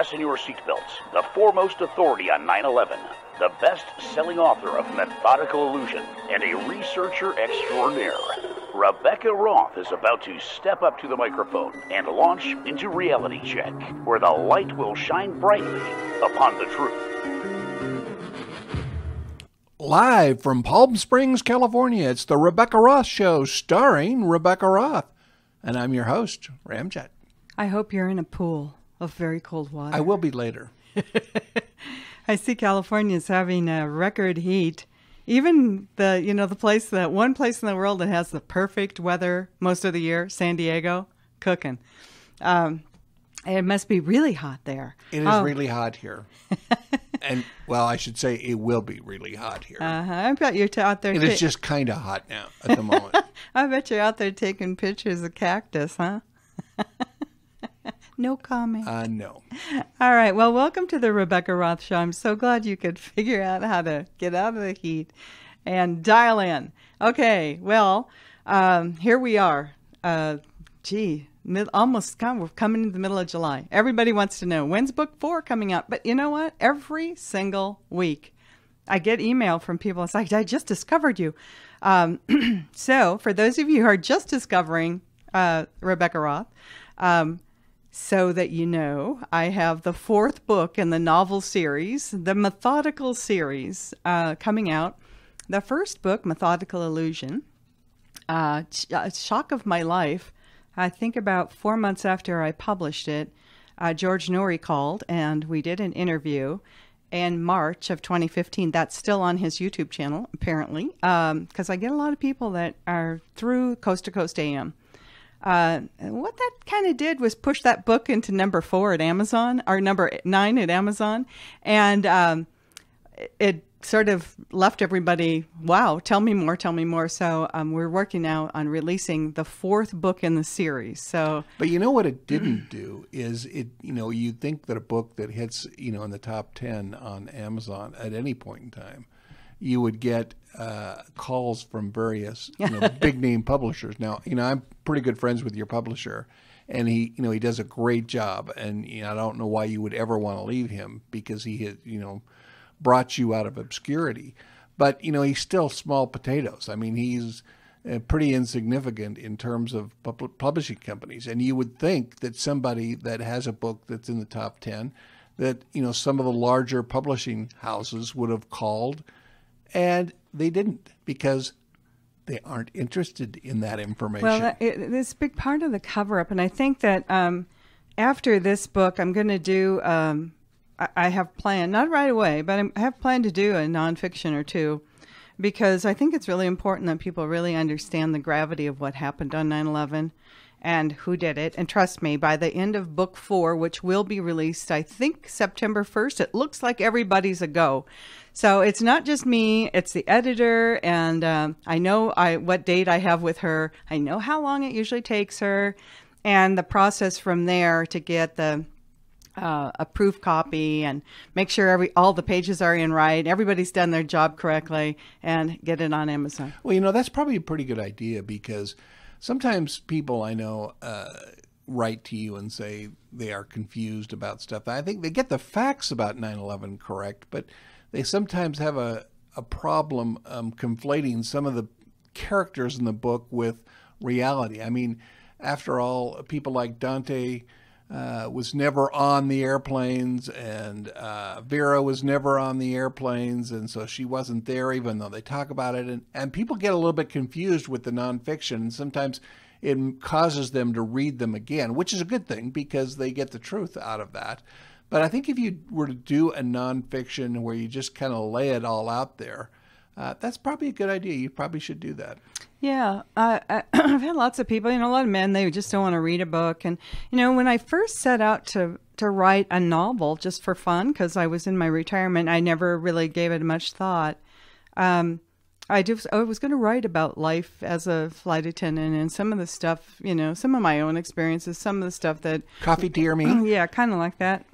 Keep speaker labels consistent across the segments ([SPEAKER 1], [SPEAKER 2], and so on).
[SPEAKER 1] Fasten your seatbelts. The foremost authority on 9 11, the best selling author of Methodical Illusion, and a researcher extraordinaire. Rebekah Roth is about to step up to the microphone and launch into Reality Check, where the light will shine brightly upon the truth.
[SPEAKER 2] Live from Palm Springs, California, it's the Rebekah Roth Show starring Rebekah Roth. And I'm your host, Ramjet.
[SPEAKER 3] I hope you're in a pool of very cold water.
[SPEAKER 2] I will be later.
[SPEAKER 3] I see California is having a record heat. Even the you know the place that one place in the world that has the perfect weather most of the year, San Diego, cooking. Um, it must be really hot there.
[SPEAKER 2] It is
[SPEAKER 3] Oh.
[SPEAKER 2] really hot here. and, well, I should say it will be really hot here.
[SPEAKER 3] Uh-huh. I bet you're out there.
[SPEAKER 2] it is just kind of hot now at the moment.
[SPEAKER 3] I bet you're out there taking pictures of cactus, huh? No comment.
[SPEAKER 2] uh, no.
[SPEAKER 3] All right. Well, welcome to the Rebekah Roth Show. I'm so glad you could figure out how to get out of the heat and dial in. Okay. Well, um, here we are. Uh, gee, mid, almost come, we're coming into the middle of July. Everybody wants to know when's book four coming out. But you know what? Every single week, I get email from people. It's like, I just discovered you. Um, so, for those of you who are just discovering uh, Rebekah Roth, um, so that you know, I have the fourth book in the novel series, the Methodical series, uh, coming out. The first book, Methodical Illusion, uh, uh, shock of my life. I think about four months after I published it, uh, George Noory called and we did an interview in March of 2015. That's still on his YouTube channel, apparently, because I get a lot of people that are through Coast to Coast AM. Uh, what that kind of did was push that book into number four at Amazon, or number nine at Amazon, and um, it sort of left everybody, wow, tell me more, tell me more. So um, we're working now on releasing the fourth book in the series. So
[SPEAKER 2] But you know what it didn't do is it, you know, you'd think that a book that hits, you know, in the top 10 on Amazon at any point in time, you would get uh, calls from various, you know, big name publishers. Now, you know, I'm pretty good friends with your publisher and he, you know, he does a great job. And, you know, I don't know why you would ever want to leave him because he had, you know, brought you out of obscurity. But, you know, he's still small potatoes. I mean, he's, uh, pretty insignificant in terms of pub- publishing companies. And you would think that somebody that has a book that's in the top 10, that, you know, some of the larger publishing houses would have called, and they didn't because they aren't interested in that information.
[SPEAKER 3] Well, it, it's a big part of the cover up. And I think that um, after this book, I'm going to do, um, I, I have planned, not right away, but I'm, I have planned to do a nonfiction or two because I think it's really important that people really understand the gravity of what happened on 9 11 and who did it. And trust me, by the end of book four, which will be released, I think September 1st, it looks like everybody's a go. So it's not just me; it's the editor, and um, I know I what date I have with her. I know how long it usually takes her, and the process from there to get the uh, a proof copy and make sure every all the pages are in right, everybody's done their job correctly, and get it on Amazon.
[SPEAKER 2] Well, you know, that's probably a pretty good idea because sometimes people I know uh, write to you and say they are confused about stuff. I think they get the facts about 9 11 correct, but they sometimes have a, a problem um, conflating some of the characters in the book with reality. I mean, after all, people like Dante. Uh, was never on the airplanes, and uh, Vera was never on the airplanes, and so she wasn't there, even though they talk about it. And, and people get a little bit confused with the nonfiction, and sometimes it causes them to read them again, which is a good thing because they get the truth out of that. But I think if you were to do a nonfiction where you just kind of lay it all out there, uh, that's probably a good idea. You probably should do that.
[SPEAKER 3] Yeah, I, I, I've had lots of people, you know, a lot of men, they just don't want to read a book. And, you know, when I first set out to, to write a novel just for fun, because I was in my retirement, I never really gave it much thought. Um, I just I was going to write about life as a flight attendant and some of the stuff, you know, some of my own experiences, some of the stuff that
[SPEAKER 2] Coffee, dear me?
[SPEAKER 3] yeah, kind of like that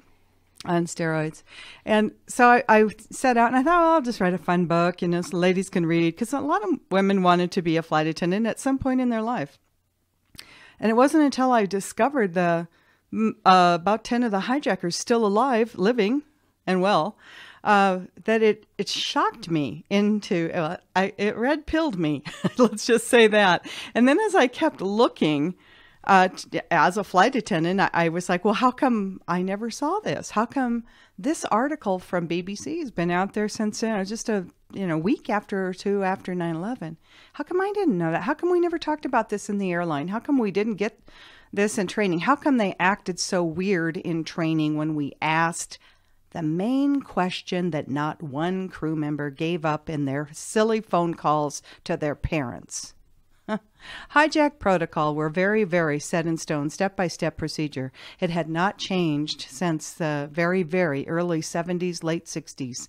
[SPEAKER 3] on steroids. And so I, I set out and I thought, I'll just write a fun book, you know, so ladies can read. Because a lot of women wanted to be a flight attendant at some point in their life. And it wasn't until I discovered the uh, about 10 of the hijackers still alive, living and well, uh, that it, it shocked me into, uh, I, it red pilled me. Let's just say that. And then as I kept looking, uh, as a flight attendant, I, I, was like, well, how come I never saw this? How come this article from BBC has been out there since uh, just a you know week after or two after 9/11? How come I didn't know that? How come we never talked about this in the airline? How come we didn't get this in training? How come they acted so weird in training when we asked the main question that not one crew member gave up in their silly phone calls to their parents? Hijack protocol were very, very set in stone, step by step procedure. It had not changed since the very, very early 70s, late 60s.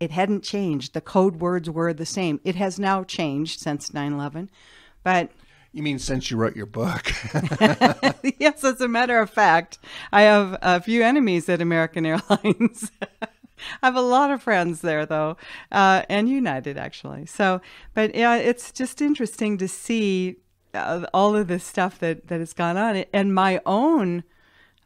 [SPEAKER 3] It hadn't changed. The code words were the same. It has now changed since 9 11. But
[SPEAKER 2] you mean since you wrote your book?
[SPEAKER 3] yes, as a matter of fact, I have a few enemies at American Airlines. I have a lot of friends there, though, uh, and United actually. So, but yeah, it's just interesting to see uh, all of this stuff that that has gone on, and my own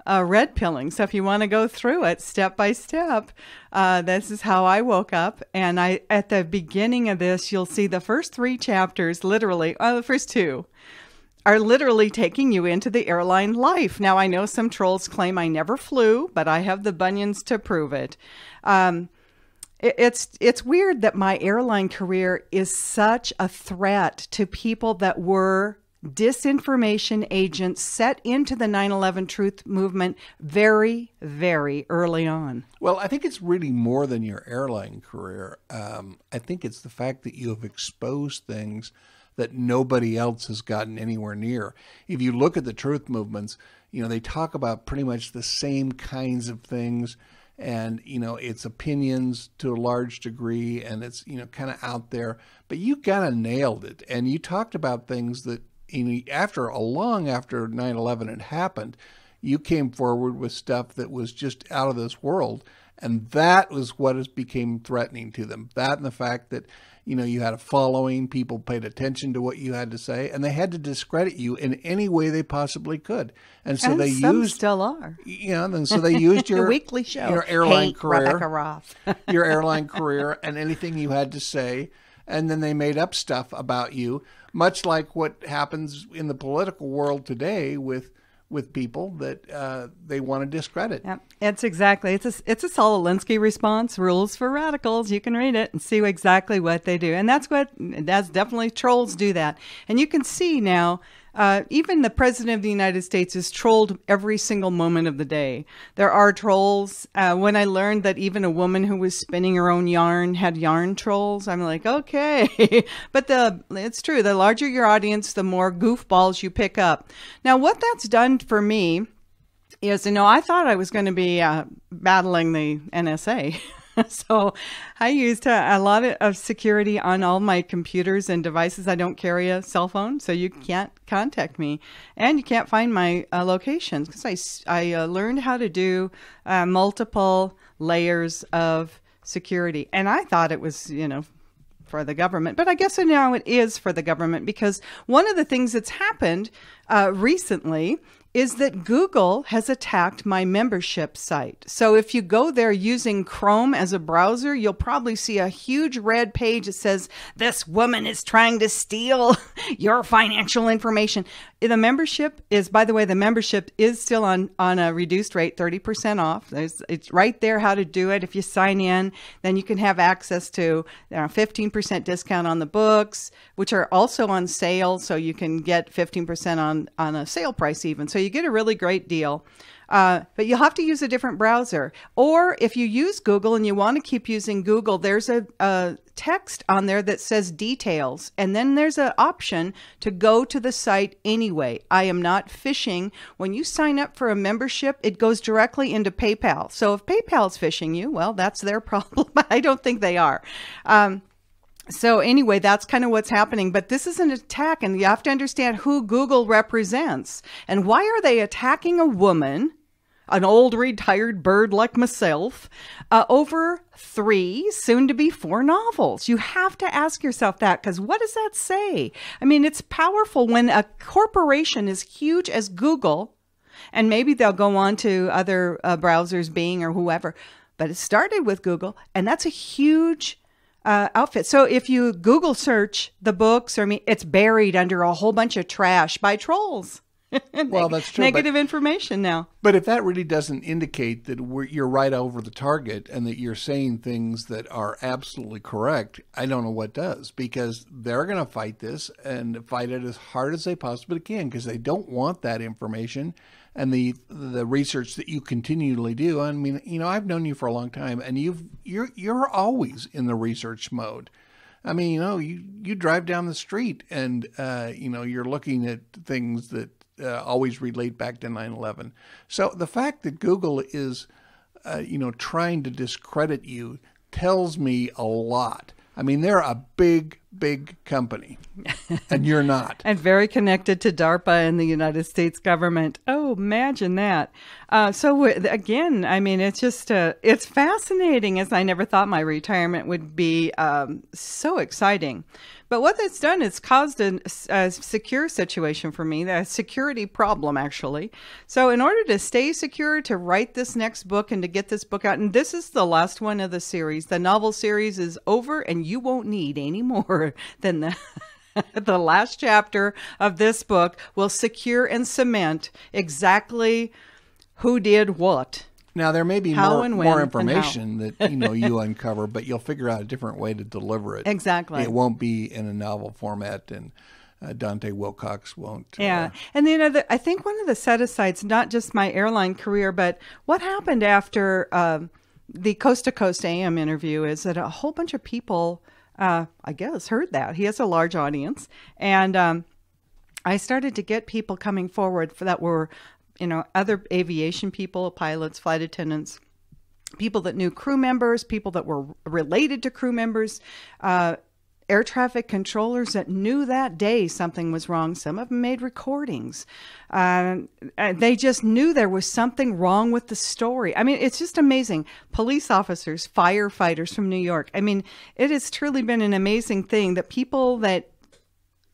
[SPEAKER 3] uh, red pilling. So, if you want to go through it step by step, uh, this is how I woke up. And I, at the beginning of this, you'll see the first three chapters, literally, uh, the first two are literally taking you into the airline life. Now, I know some trolls claim I never flew, but I have the bunions to prove it. Um, it it's it's weird that my airline career is such a threat to people that were disinformation agents set into the 9/11 truth movement very very early on.
[SPEAKER 2] Well, I think it's really more than your airline career. Um, I think it's the fact that you have exposed things that nobody else has gotten anywhere near. If you look at the truth movements, you know, they talk about pretty much the same kinds of things and you know it's opinions to a large degree and it's you know kind of out there but you kind of nailed it. And you talked about things that you know, after a long after 9-11 had happened you came forward with stuff that was just out of this world. And that was what has became threatening to them. That and the fact that you know, you had a following, people paid attention to what you had to say, and they had to discredit you in any way they possibly could. And so
[SPEAKER 3] and
[SPEAKER 2] they
[SPEAKER 3] some
[SPEAKER 2] used
[SPEAKER 3] still are.
[SPEAKER 2] You know, and so they used your
[SPEAKER 3] weekly show,
[SPEAKER 2] your airline
[SPEAKER 3] hey,
[SPEAKER 2] career,
[SPEAKER 3] Rebekah Roth.
[SPEAKER 2] your airline career, and anything you had to say, and then they made up stuff about you, much like what happens in the political world today with with people that uh, they want to discredit.
[SPEAKER 3] Yep. It's exactly it's a it's a Saul Alinsky response. Rules for radicals. You can read it and see exactly what they do, and that's what that's definitely trolls do that. And you can see now uh, even the president of the United States is trolled every single moment of the day. There are trolls. Uh, when I learned that even a woman who was spinning her own yarn had yarn trolls, I'm like, okay. but the it's true. The larger your audience, the more goofballs you pick up. Now, what that's done for me is, you know, I thought I was going to be uh, battling the NSA. so I used uh, a lot of security on all my computers and devices. I don't carry a cell phone, so you can't contact me, and you can't find my uh, locations because I, I uh, learned how to do uh, multiple layers of security, and I thought it was you know for the government, but I guess now it is for the government because one of the things that's happened uh, recently is that Google has attacked my membership site. So if you go there using Chrome as a browser, you'll probably see a huge red page that says, This woman is trying to steal your financial information. The membership is, by the way, the membership is still on, on a reduced rate, 30% off. There's, it's right there how to do it. If you sign in, then you can have access to you know, 15% discount on the books, which are also on sale. So you can get 15% on, on a sale price even. So you get a really great deal. Uh, but you'll have to use a different browser. Or if you use Google and you want to keep using Google, there's a, a text on there that says details. And then there's an option to go to the site anyway. I am not phishing. When you sign up for a membership, it goes directly into PayPal. So if PayPal's phishing you, well, that's their problem. I don't think they are. Um, so anyway, that's kind of what's happening. But this is an attack, and you have to understand who Google represents and why are they attacking a woman, an old retired bird like myself, uh, over three, soon to be four novels. You have to ask yourself that because what does that say? I mean, it's powerful when a corporation as huge as Google and maybe they'll go on to other uh, browsers, Bing or whoever. But it started with Google, and that's a huge uh, outfit. So if you Google search the books, or I mean, it's buried under a whole bunch of trash by trolls.
[SPEAKER 2] well, that's true.
[SPEAKER 3] Negative but, information now.
[SPEAKER 2] But if that really doesn't indicate that you're right over the target and that you're saying things that are absolutely correct, I don't know what does because they're going to fight this and fight it as hard as they possibly can because they don't want that information and the the research that you continually do. I mean, you know, I've known you for a long time, and you've you're you're always in the research mode. I mean, you know, you you drive down the street and uh, you know you're looking at things that uh, always relate back to 9/11. So the fact that Google is, uh, you know, trying to discredit you tells me a lot. I mean, they're a big, big company, and you're not.
[SPEAKER 3] and very connected to DARPA and the United States government. Oh, imagine that. Uh, so again, I mean, it's just uh, it's fascinating. As I never thought my retirement would be um, so exciting. But what that's done is caused a, a, secure situation for me, a security problem, actually. So, in order to stay secure, to write this next book and to get this book out, and this is the last one of the series, the novel series is over, and you won't need any more than the. the last chapter of this book will secure and cement exactly who did what
[SPEAKER 2] now there may be how more, more information that you know you uncover, but you'll figure out a different way to deliver it.
[SPEAKER 3] Exactly.
[SPEAKER 2] It won't be in a novel format, and uh, Dante Wilcox won't.
[SPEAKER 3] Uh, yeah, and you know, the, I think one of the set asides, not just my airline career, but what happened after uh, the Coast to Coast AM interview is that a whole bunch of people, uh, I guess, heard that he has a large audience, and. Um, I started to get people coming forward for that were you know, other aviation people, pilots, flight attendants, people that knew crew members, people that were related to crew members, uh, air traffic controllers that knew that day something was wrong. Some of them made recordings. Uh, they just knew there was something wrong with the story. I mean, it's just amazing. Police officers, firefighters from New York. I mean, it has truly been an amazing thing that people that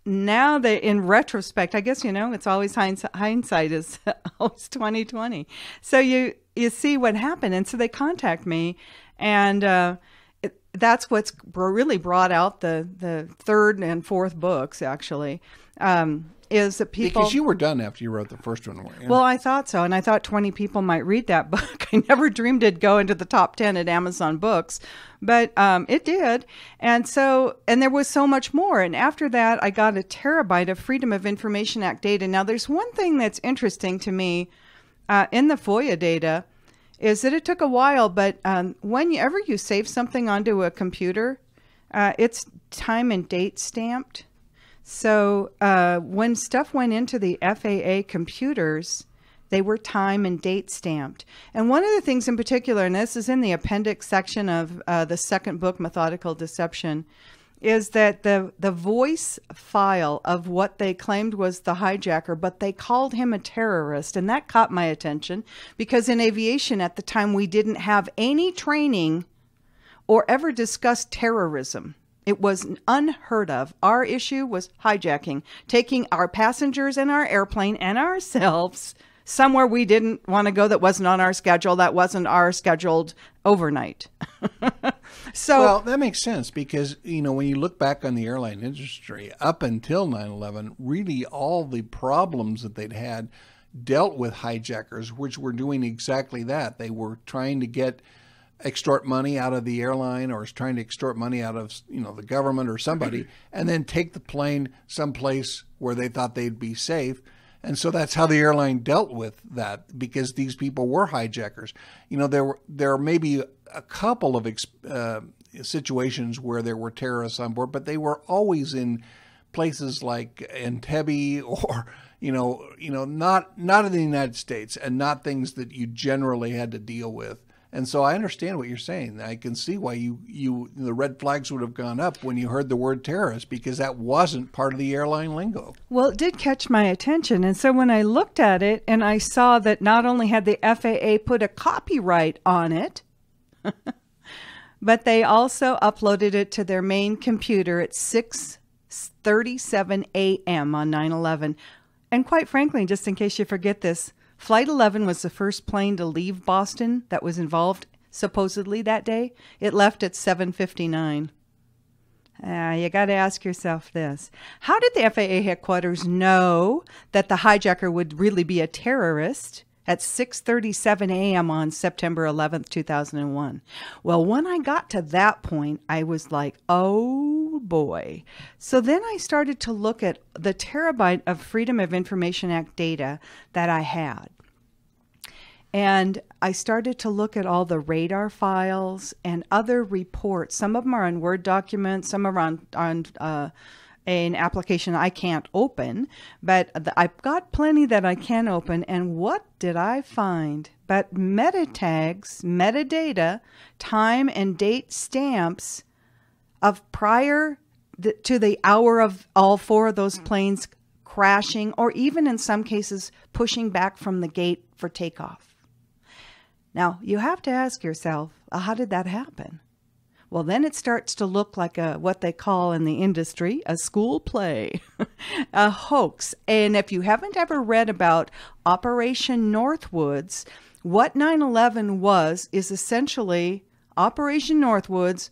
[SPEAKER 3] now that in retrospect, I guess you know it's always hindsight, hindsight is always twenty twenty. So you you see what happened, and so they contact me, and uh, it, that's what's really brought out the the third and fourth books actually. Um, is that people
[SPEAKER 2] because you were done after you wrote the first one.
[SPEAKER 3] Well, I thought so, and I thought twenty people might read that book. I never dreamed it'd go into the top ten at Amazon Books, but um, it did. And so, and there was so much more. And after that, I got a terabyte of Freedom of Information Act data. Now, there's one thing that's interesting to me uh, in the FOIA data is that it took a while, but um, whenever you save something onto a computer, uh, it's time and date stamped. So uh, when stuff went into the FAA computers, they were time and date stamped. And one of the things in particular, and this is in the appendix section of uh, the second book, Methodical Deception, is that the the voice file of what they claimed was the hijacker, but they called him a terrorist, and that caught my attention because in aviation at the time we didn't have any training or ever discussed terrorism. It was unheard of. Our issue was hijacking, taking our passengers and our airplane and ourselves somewhere we didn't want to go that wasn't on our schedule, that wasn't our scheduled overnight. so
[SPEAKER 2] Well, that makes sense because, you know, when you look back on the airline industry up until 9/11, really all the problems that they'd had dealt with hijackers which were doing exactly that. They were trying to get extort money out of the airline or is trying to extort money out of you know the government or somebody and then take the plane someplace where they thought they'd be safe. And so that's how the airline dealt with that because these people were hijackers. You know there were there may be a couple of uh, situations where there were terrorists on board but they were always in places like Entebbe or you know you know not not in the United States and not things that you generally had to deal with and so I understand what you're saying. I can see why you, you the red flags would have gone up when you heard the word terrorist because that wasn't part of the airline lingo.
[SPEAKER 3] Well, it did catch my attention. And so when I looked at it and I saw that not only had the FAA put a copyright on it, but they also uploaded it to their main computer at 6:37 a.m. on 9/11. And quite frankly, just in case you forget this, Flight 11 was the first plane to leave Boston that was involved supposedly that day. It left at 7:59. Uh, you got to ask yourself this. How did the FAA headquarters know that the hijacker would really be a terrorist at 6:37 a.m. on September 11th, 2001? Well, when I got to that point, I was like, "Oh boy." So then I started to look at the terabyte of Freedom of Information Act data that I had. And I started to look at all the radar files and other reports. Some of them are on Word documents, some are on, on uh, an application I can't open, but I've got plenty that I can open. And what did I find? But meta tags, metadata, time and date stamps of prior th- to the hour of all four of those planes crashing, or even in some cases pushing back from the gate for takeoff. Now, you have to ask yourself, uh, how did that happen? Well, then it starts to look like a what they call in the industry a school play, a hoax. And if you haven't ever read about Operation Northwoods, what 9/11 was is essentially Operation Northwoods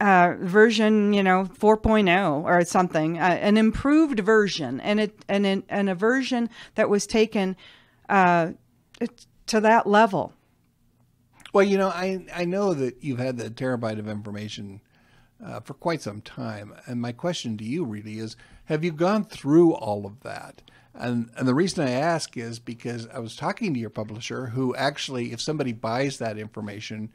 [SPEAKER 3] uh, version, you know, 4.0 or something, uh, an improved version, and it and, and a version that was taken uh, to that level.
[SPEAKER 2] Well, you know, I I know that you've had the terabyte of information uh, for quite some time, and my question to you really is: Have you gone through all of that? And and the reason I ask is because I was talking to your publisher, who actually, if somebody buys that information,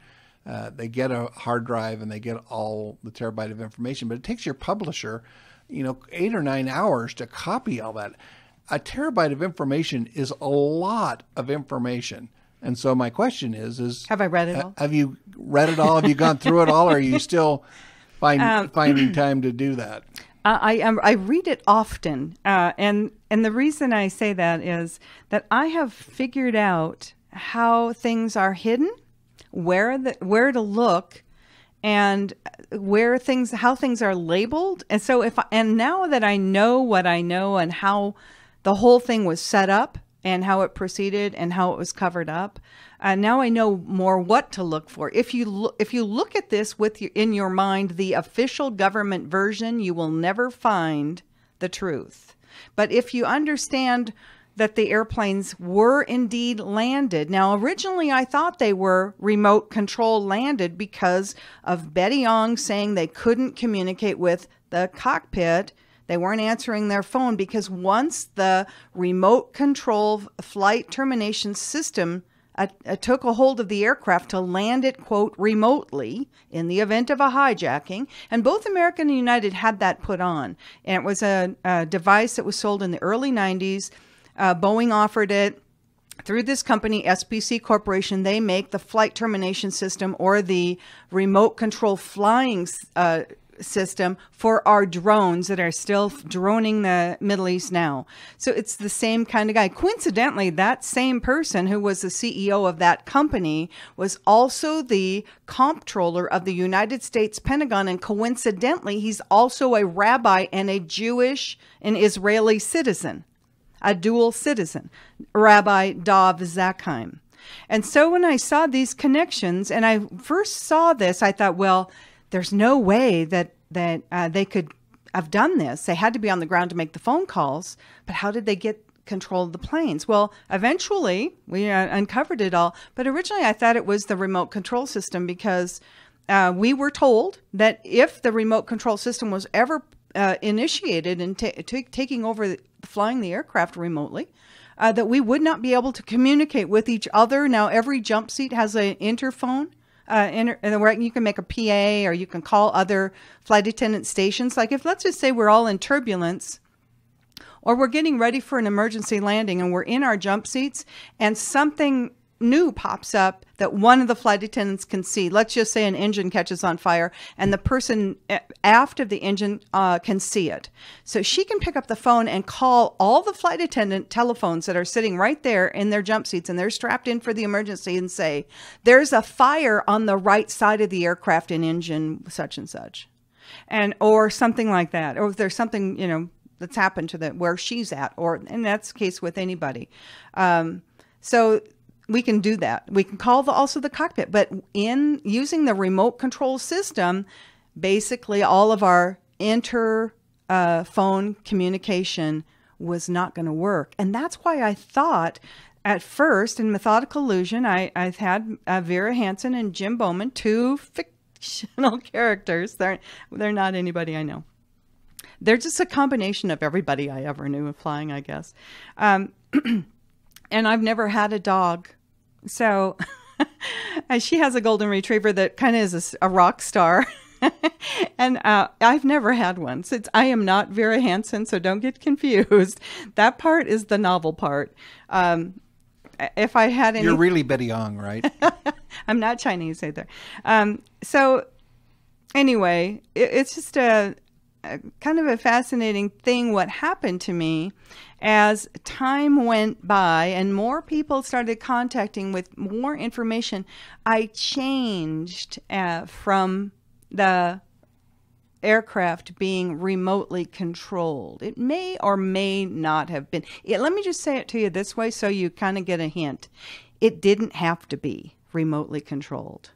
[SPEAKER 2] uh, they get a hard drive and they get all the terabyte of information, but it takes your publisher, you know, eight or nine hours to copy all that. A terabyte of information is a lot of information. And so my question is: Is
[SPEAKER 3] have I read it all?
[SPEAKER 2] Have you read it all? Have you gone through it all? Or are you still find, um, finding time to do that?
[SPEAKER 3] I I read it often, uh, and and the reason I say that is that I have figured out how things are hidden, where the where to look, and where things how things are labeled. And so if I, and now that I know what I know and how the whole thing was set up, and how it proceeded and how it was covered up. Uh, now I know more what to look for. If you lo- if you look at this with your, in your mind, the official government version, you will never find the truth. But if you understand that the airplanes were indeed landed. Now, originally I thought they were remote control landed because of Betty Ong saying they couldn't communicate with the cockpit they weren't answering their phone because once the remote control flight termination system uh, uh, took a hold of the aircraft to land it, quote, remotely in the event of a hijacking. And both American and United had that put on. And it was a, a device that was sold in the early 90s. Uh, Boeing offered it through this company, SPC Corporation, they make the flight termination system or the remote control flying uh, system for our drones that are still droning the Middle East now. So it's the same kind of guy. Coincidentally, that same person who was the CEO of that company was also the comptroller of the United States Pentagon. And coincidentally, he's also a rabbi and a Jewish and Israeli citizen, a dual citizen, Rabbi Dov Zakheim. And so when I saw these connections and I first saw this, I thought, well, there's no way that that uh, they could have done this. They had to be on the ground to make the phone calls, but how did they get control of the planes? Well, eventually we uh, uncovered it all, but originally I thought it was the remote control system because uh, we were told that if the remote control system was ever uh, initiated and taking over flying the aircraft remotely, uh, that we would not be able to communicate with each other. Now, every jump seat has an interphone uh, you can make a PA or you can call other flight attendant stations. Like if let's just say we're all in turbulence or we're getting ready for an emergency landing and we're in our jump seats and something new pops up that one of the flight attendants can see. Let's just say an engine catches on fire and the person aft of the engine uh, can see it. So she can pick up the phone and call all the flight attendant telephones that are sitting right there in their jump seats and they're strapped in for the emergency and say, There's a fire on the right side of the aircraft in engine such and such. And or something like that. Or if there's something, you know, that's happened to the where she's at, or and that's the case with anybody. Um, So we can do that. We can call the, also the cockpit, but in using the remote control system, basically all of our inter uh, phone communication was not going to work. And that's why I thought at first in Methodical Illusion, I, I've had uh, Vera Hansen and Jim Bowman, two fictional characters. They're, they're not anybody I know. They're just a combination of everybody I ever knew flying, I guess. Um, and I've never had a dog. So she has a golden retriever that kind of is a, a rock star. and uh, I've never had one. Since I am not Vera Hansen, so don't get confused. That part is the novel part. Um, if I had any,
[SPEAKER 2] you're really Betty Ong, right?
[SPEAKER 3] I'm not Chinese either. Um, so anyway, it, it's just a, a kind of a fascinating thing. What happened to me as time went by and more people started contacting with more information, I changed uh, from the aircraft being remotely controlled. It may or may not have been. It, let me just say it to you this way so you kind of get a hint. It didn't have to be remotely controlled.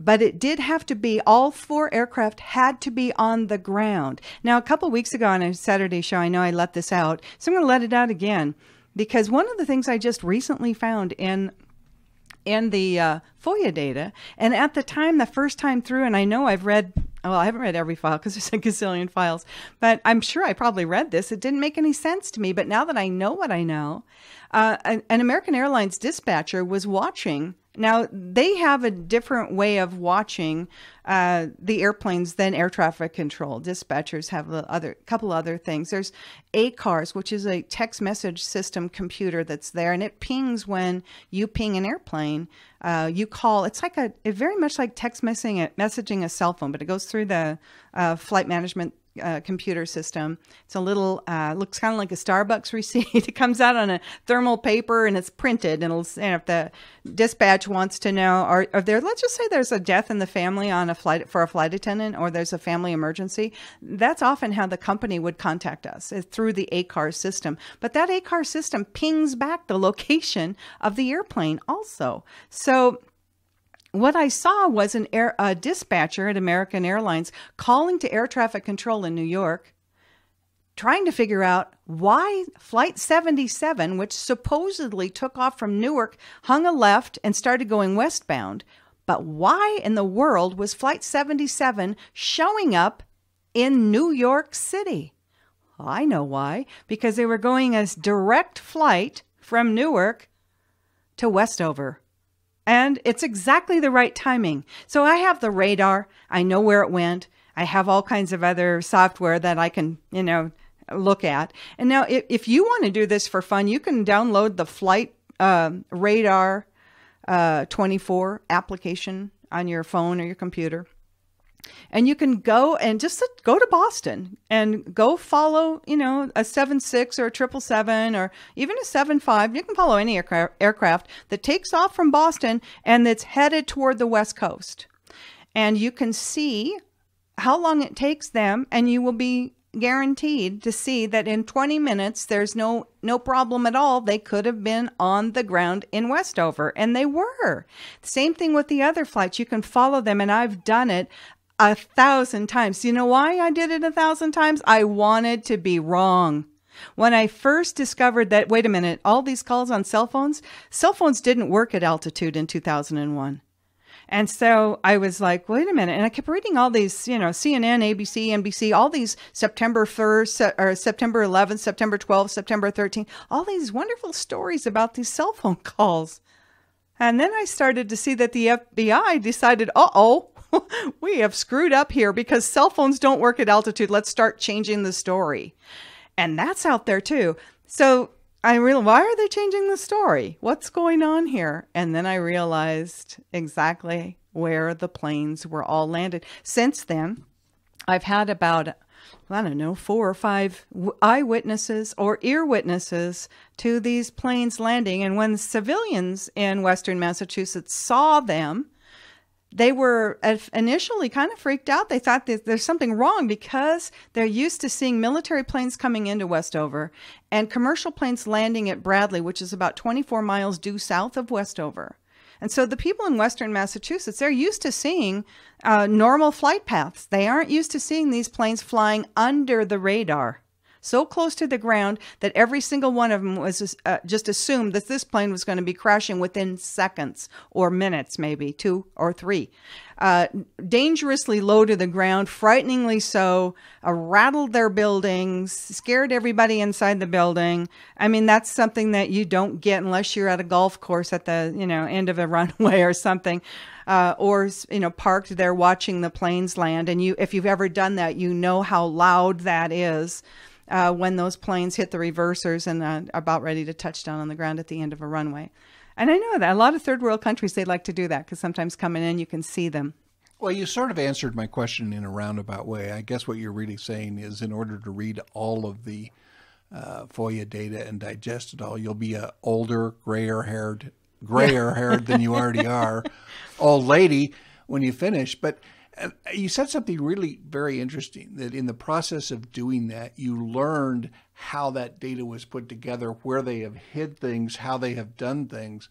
[SPEAKER 3] But it did have to be, all four aircraft had to be on the ground. Now, a couple weeks ago on a Saturday show, I know I let this out, so I'm going to let it out again because one of the things I just recently found in in the uh, FOIA data. And at the time, the first time through, and I know I've read, well, I haven't read every file because there's a gazillion files, but I'm sure I probably read this. It didn't make any sense to me. But now that I know what I know, uh, an, an American Airlines dispatcher was watching now, they have a different way of watching uh, the airplanes than air traffic control. Dispatchers have a other couple other things. There's ACARS, which is a text message system computer that's there, and it pings when you ping an airplane. Uh, you call. It's like a it very much like text messaging, messaging a cell phone, but it goes through the uh, flight management uh, computer system. It's a little, uh, looks kind of like a Starbucks receipt. it comes out on a thermal paper and it's printed. And, and if the dispatch wants to know, are, are there, let's just say there's a death in the family on a flight for a flight attendant or there's a family emergency, that's often how the company would contact us through the ACAR system. But that ACAR system pings back the location of the airplane also. So what I saw was an air, a dispatcher at American Airlines calling to air traffic control in New York, trying to figure out why Flight 77, which supposedly took off from Newark, hung a left and started going westbound. But why in the world was Flight 77 showing up in New York City? I know why. Because they were going as direct flight from Newark to Westover and it's exactly the right timing. So I have the radar, I know where it went. I have all kinds of other software that I can, you know, look at. And now, if, if you want to do this for fun, you can download the Flight uh, Radar uh, 24 application on your phone or your computer and you can go and just go to Boston and go follow, you know, a seven six or a triple seven or even a seven five. You can follow any aircraft, aircraft that takes off from Boston and that's headed toward the west coast, and you can see how long it takes them, and you will be guaranteed to see that in 20 minutes there's no no problem at all. They could have been on the ground in westover and they were. Same thing with the other flights. You can follow them and i've done it a thousand times. You know why I did it a thousand times? I wanted to be wrong. When I first discovered that, wait a minute, all these calls on cell phones, cell phones didn't work at altitude in 2001. And so I was like, wait a minute. And I kept reading all these, you know, CNN, ABC, NBC, all these September 1st or September 11th, September 12th, September 13th, all these wonderful stories about these cell phone calls. And then I started to see that the FBI decided, uh oh, we have screwed up here because cell phones don't work at altitude. Let's start changing the story. And that's out there too. So I realized, why are they changing the story? What's going on here? And then I realized exactly where the planes were all landed. Since then, I've had about, I don't know, four or five eyewitnesses or ear witnesses to these planes landing. And when civilians in Western Massachusetts saw them, they were initially kind of freaked out. They thought that there's something wrong because they're used to seeing military planes coming into Westover and commercial planes landing at Bradley, which is about 24 miles due south of Westover. And so the people in Western Massachusetts, they're used to seeing uh, normal flight paths. They aren't used to seeing these planes flying under the radar so close to the ground that every single one of them was uh, just assumed that this plane was going to be crashing within seconds or minutes, maybe two or three. Uh, dangerously low to the ground, frighteningly so, uh, rattled their buildings, scared everybody inside the building. I mean, that's something that you don't get unless you're at a golf course at the you know end of a runway or something. Uh, or you know parked there watching the planes land and you if you've ever done that you know how loud that is uh, when those planes hit the reversers and uh, about ready to touch down on the ground at the end of a runway. And I know that a lot of third world countries they like to do that because sometimes coming in you can see them.
[SPEAKER 2] Well, you sort of answered my question in a roundabout way. I guess what you're really saying is, in order to read all of the uh, FOIA data and digest it all, you'll be a older, grayer haired, grayer haired than you already are, old lady when you finish. But you said something really very interesting that in the process of doing that, you learned how that data was put together, where they have hid things, how they have done things.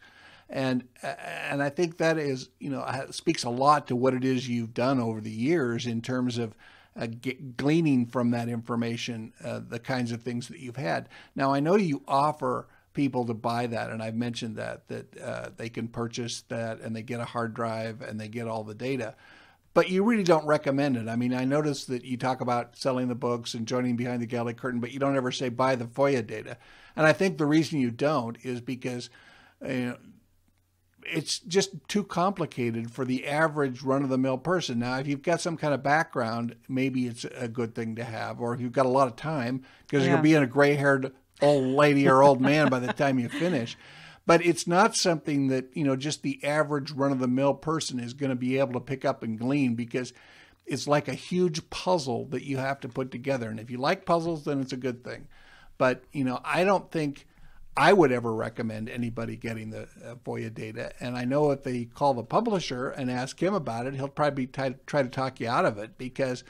[SPEAKER 2] And and I think that is, you know, speaks a lot to what it is you've done over the years in terms of uh, gleaning from that information uh, the kinds of things that you've had. Now, I know you offer people to buy that, and I've mentioned that that uh, they can purchase that and they get a hard drive and they get all the data but you really don't recommend it. I mean, I noticed that you talk about selling the books and joining behind the galley curtain, but you don't ever say buy the FOIA data. And I think the reason you don't is because you know, it's just too complicated for the average run of the mill person. Now, if you've got some kind of background, maybe it's a good thing to have, or if you've got a lot of time, because yeah. you'll be in a gray haired old lady or old man by the time you finish but it's not something that you know just the average run of the mill person is going to be able to pick up and glean because it's like a huge puzzle that you have to put together. And if you like puzzles then it's a good thing. But you know i don't think i would ever recommend anybody getting the uh, foia data. And i know if they call the publisher and ask him about it he'll probably try, try to talk you out of it because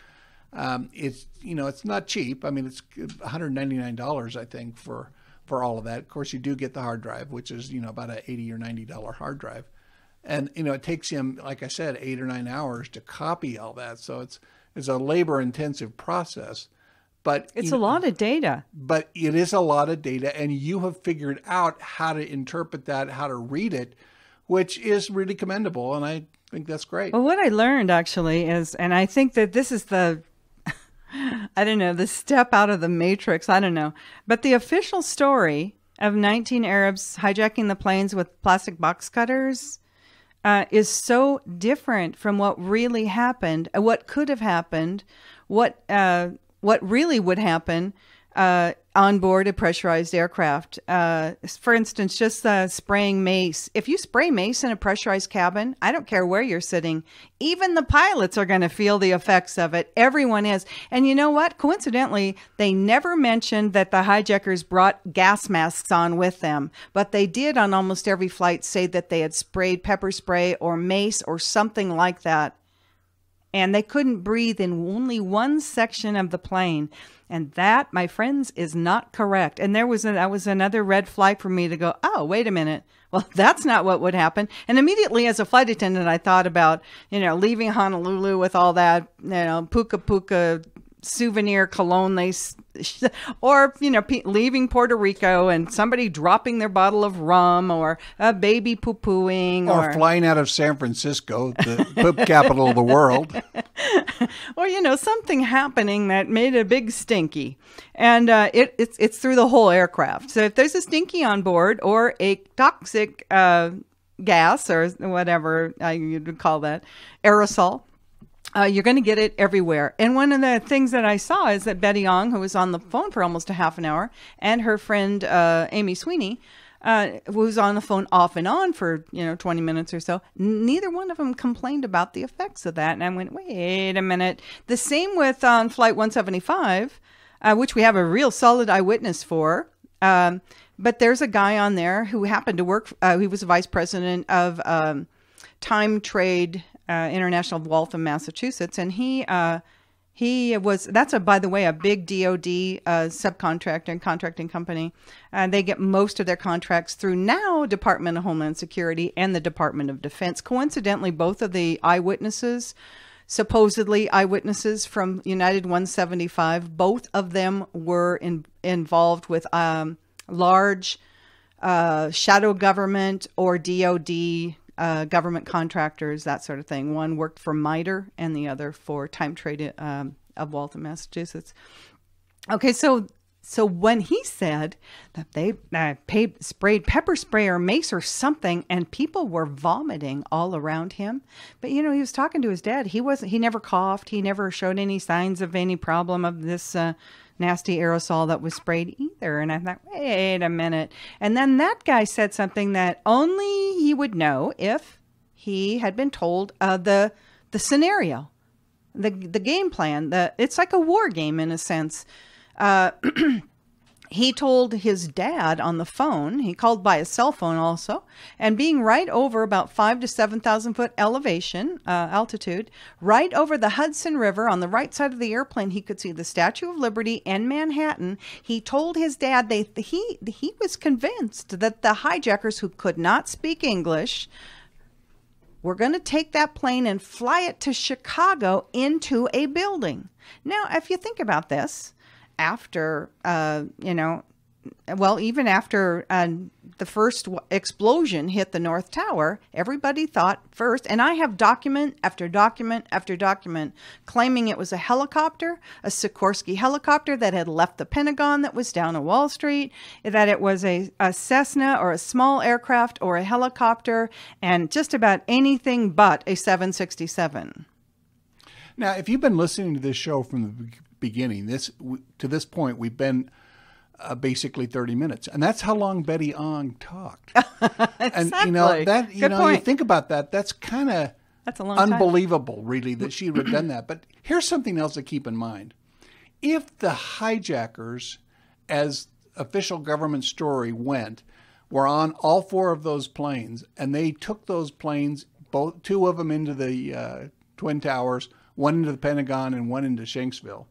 [SPEAKER 2] um, it's you know it's not cheap. I mean it's $199 i think for for all of that. Of course, you do get the hard drive, which is you know about an eighty or ninety dollar hard drive, and you know it takes him, like I said, eight or nine hours to copy all that. So it's it's a labor intensive process. But
[SPEAKER 3] it's a lot of data.
[SPEAKER 2] But it is a lot of data, and you have figured out how to interpret that, how to read it, which is really commendable, and I think that's great.
[SPEAKER 3] Well, what I learned actually is, and I think that this is the I don't know, the step out of the matrix. I don't know. But the official story of 19 Arabs hijacking the planes with plastic box cutters uh, is so different from what really happened, uh, what could have happened, what uh, what really would happen uh, on board a pressurized aircraft. Uh, for instance, just uh, spraying mace. If you spray mace in a pressurized cabin, I don't care where you're sitting, even the pilots are going to feel the effects of it. Everyone is. And you know what? Coincidentally, they never mentioned that the hijackers brought gas masks on with them, but they did on almost every flight say that they had sprayed pepper spray or mace or something like that. And they couldn't breathe in only one section of the plane. And that, my friends, is not correct. And there was a, that was another red flag for me to go, oh, wait a minute. Well, that's not what would happen. And immediately, as a flight attendant, I thought about, you know, leaving Honolulu with all that, you know, puka puka souvenir cologne they or you know leaving Puerto Rico and somebody dropping their bottle of rum or a baby poo pooing
[SPEAKER 2] or, or, flying out of San Francisco the poop capital of the world.
[SPEAKER 3] Or you know something happening that made a big stinky. And uh, it, it's it's through the whole aircraft. So if there's a stinky on board or a toxic uh, gas or whatever uh, you'd call that aerosol uh, you're going to get it everywhere. And one of the things that I saw is that Betty Ong, who was on the phone for almost a half an hour, and her friend uh, Amy Sweeney, uh, who was on the phone off and on for you know 20 minutes or so. Neither one of them complained about the effects of that. And I went, wait a minute. The same with on Flight 175, uh, which we have a real solid eyewitness for. Um, but there's a guy on there who happened to work. Uh, he was a vice president of um, Time Trade uh, International of Waltham, Massachusetts, and he uh, he was that's a by the way a big DoD uh, subcontractor and contracting company. Uh, they get most of their contracts through now Department of Homeland Security and the Department of Defense. Coincidentally, both of the eyewitnesses supposedly eyewitnesses from United 175. Both of them were in, involved with um, large uh, shadow government or DoD uh, government contractors, that sort of thing. One worked for MITRE and the other for Time Trade um, of Waltham, Massachusetts. Okay, so so when he said that they uh, paid, sprayed pepper spray or mace or something, and people were vomiting all around him, but you know he was talking to his dad. He wasn't. He never coughed. He never showed any signs of any problem of this uh, nasty aerosol that was sprayed either. And I thought, wait a minute. And then that guy said something that only he would know if he had been told uh, the the scenario, the the game plan. The it's like a war game in a sense. Uh, he told his dad on the phone, he called by his cell phone also, and being right over about five to 7,000 foot elevation, uh, altitude, right over the Hudson River on the right side of the airplane, he could see the Statue of Liberty and Manhattan. He told his dad they, he, he was convinced that the hijackers who could not speak English were going to take that plane and fly it to Chicago into a building. Now, if you think about this, after, uh, you know, well, even after uh, the first explosion hit the North Tower, everybody thought first, and I have document after document after document claiming it was a helicopter, a Sikorsky helicopter that had left the Pentagon that was down on Wall Street, that it was a, a Cessna or a small aircraft or a helicopter, and just about anything but a 767.
[SPEAKER 2] Now, if you've been listening to this show from the beginning. This to this point, we've been uh, basically 30 minutes, and that's how long Betty Ong talked.
[SPEAKER 3] exactly.
[SPEAKER 2] And you know that you
[SPEAKER 3] Good
[SPEAKER 2] know
[SPEAKER 3] point.
[SPEAKER 2] you think about that. That's kind of
[SPEAKER 3] That's a long time.
[SPEAKER 2] unbelievable, really, that she would have done that. But here's something else to keep in mind: if the hijackers, as official government story went, were on all four of those planes, and they took those planes, both two of them into the uh, twin towers, one into the Pentagon, and one into Shanksville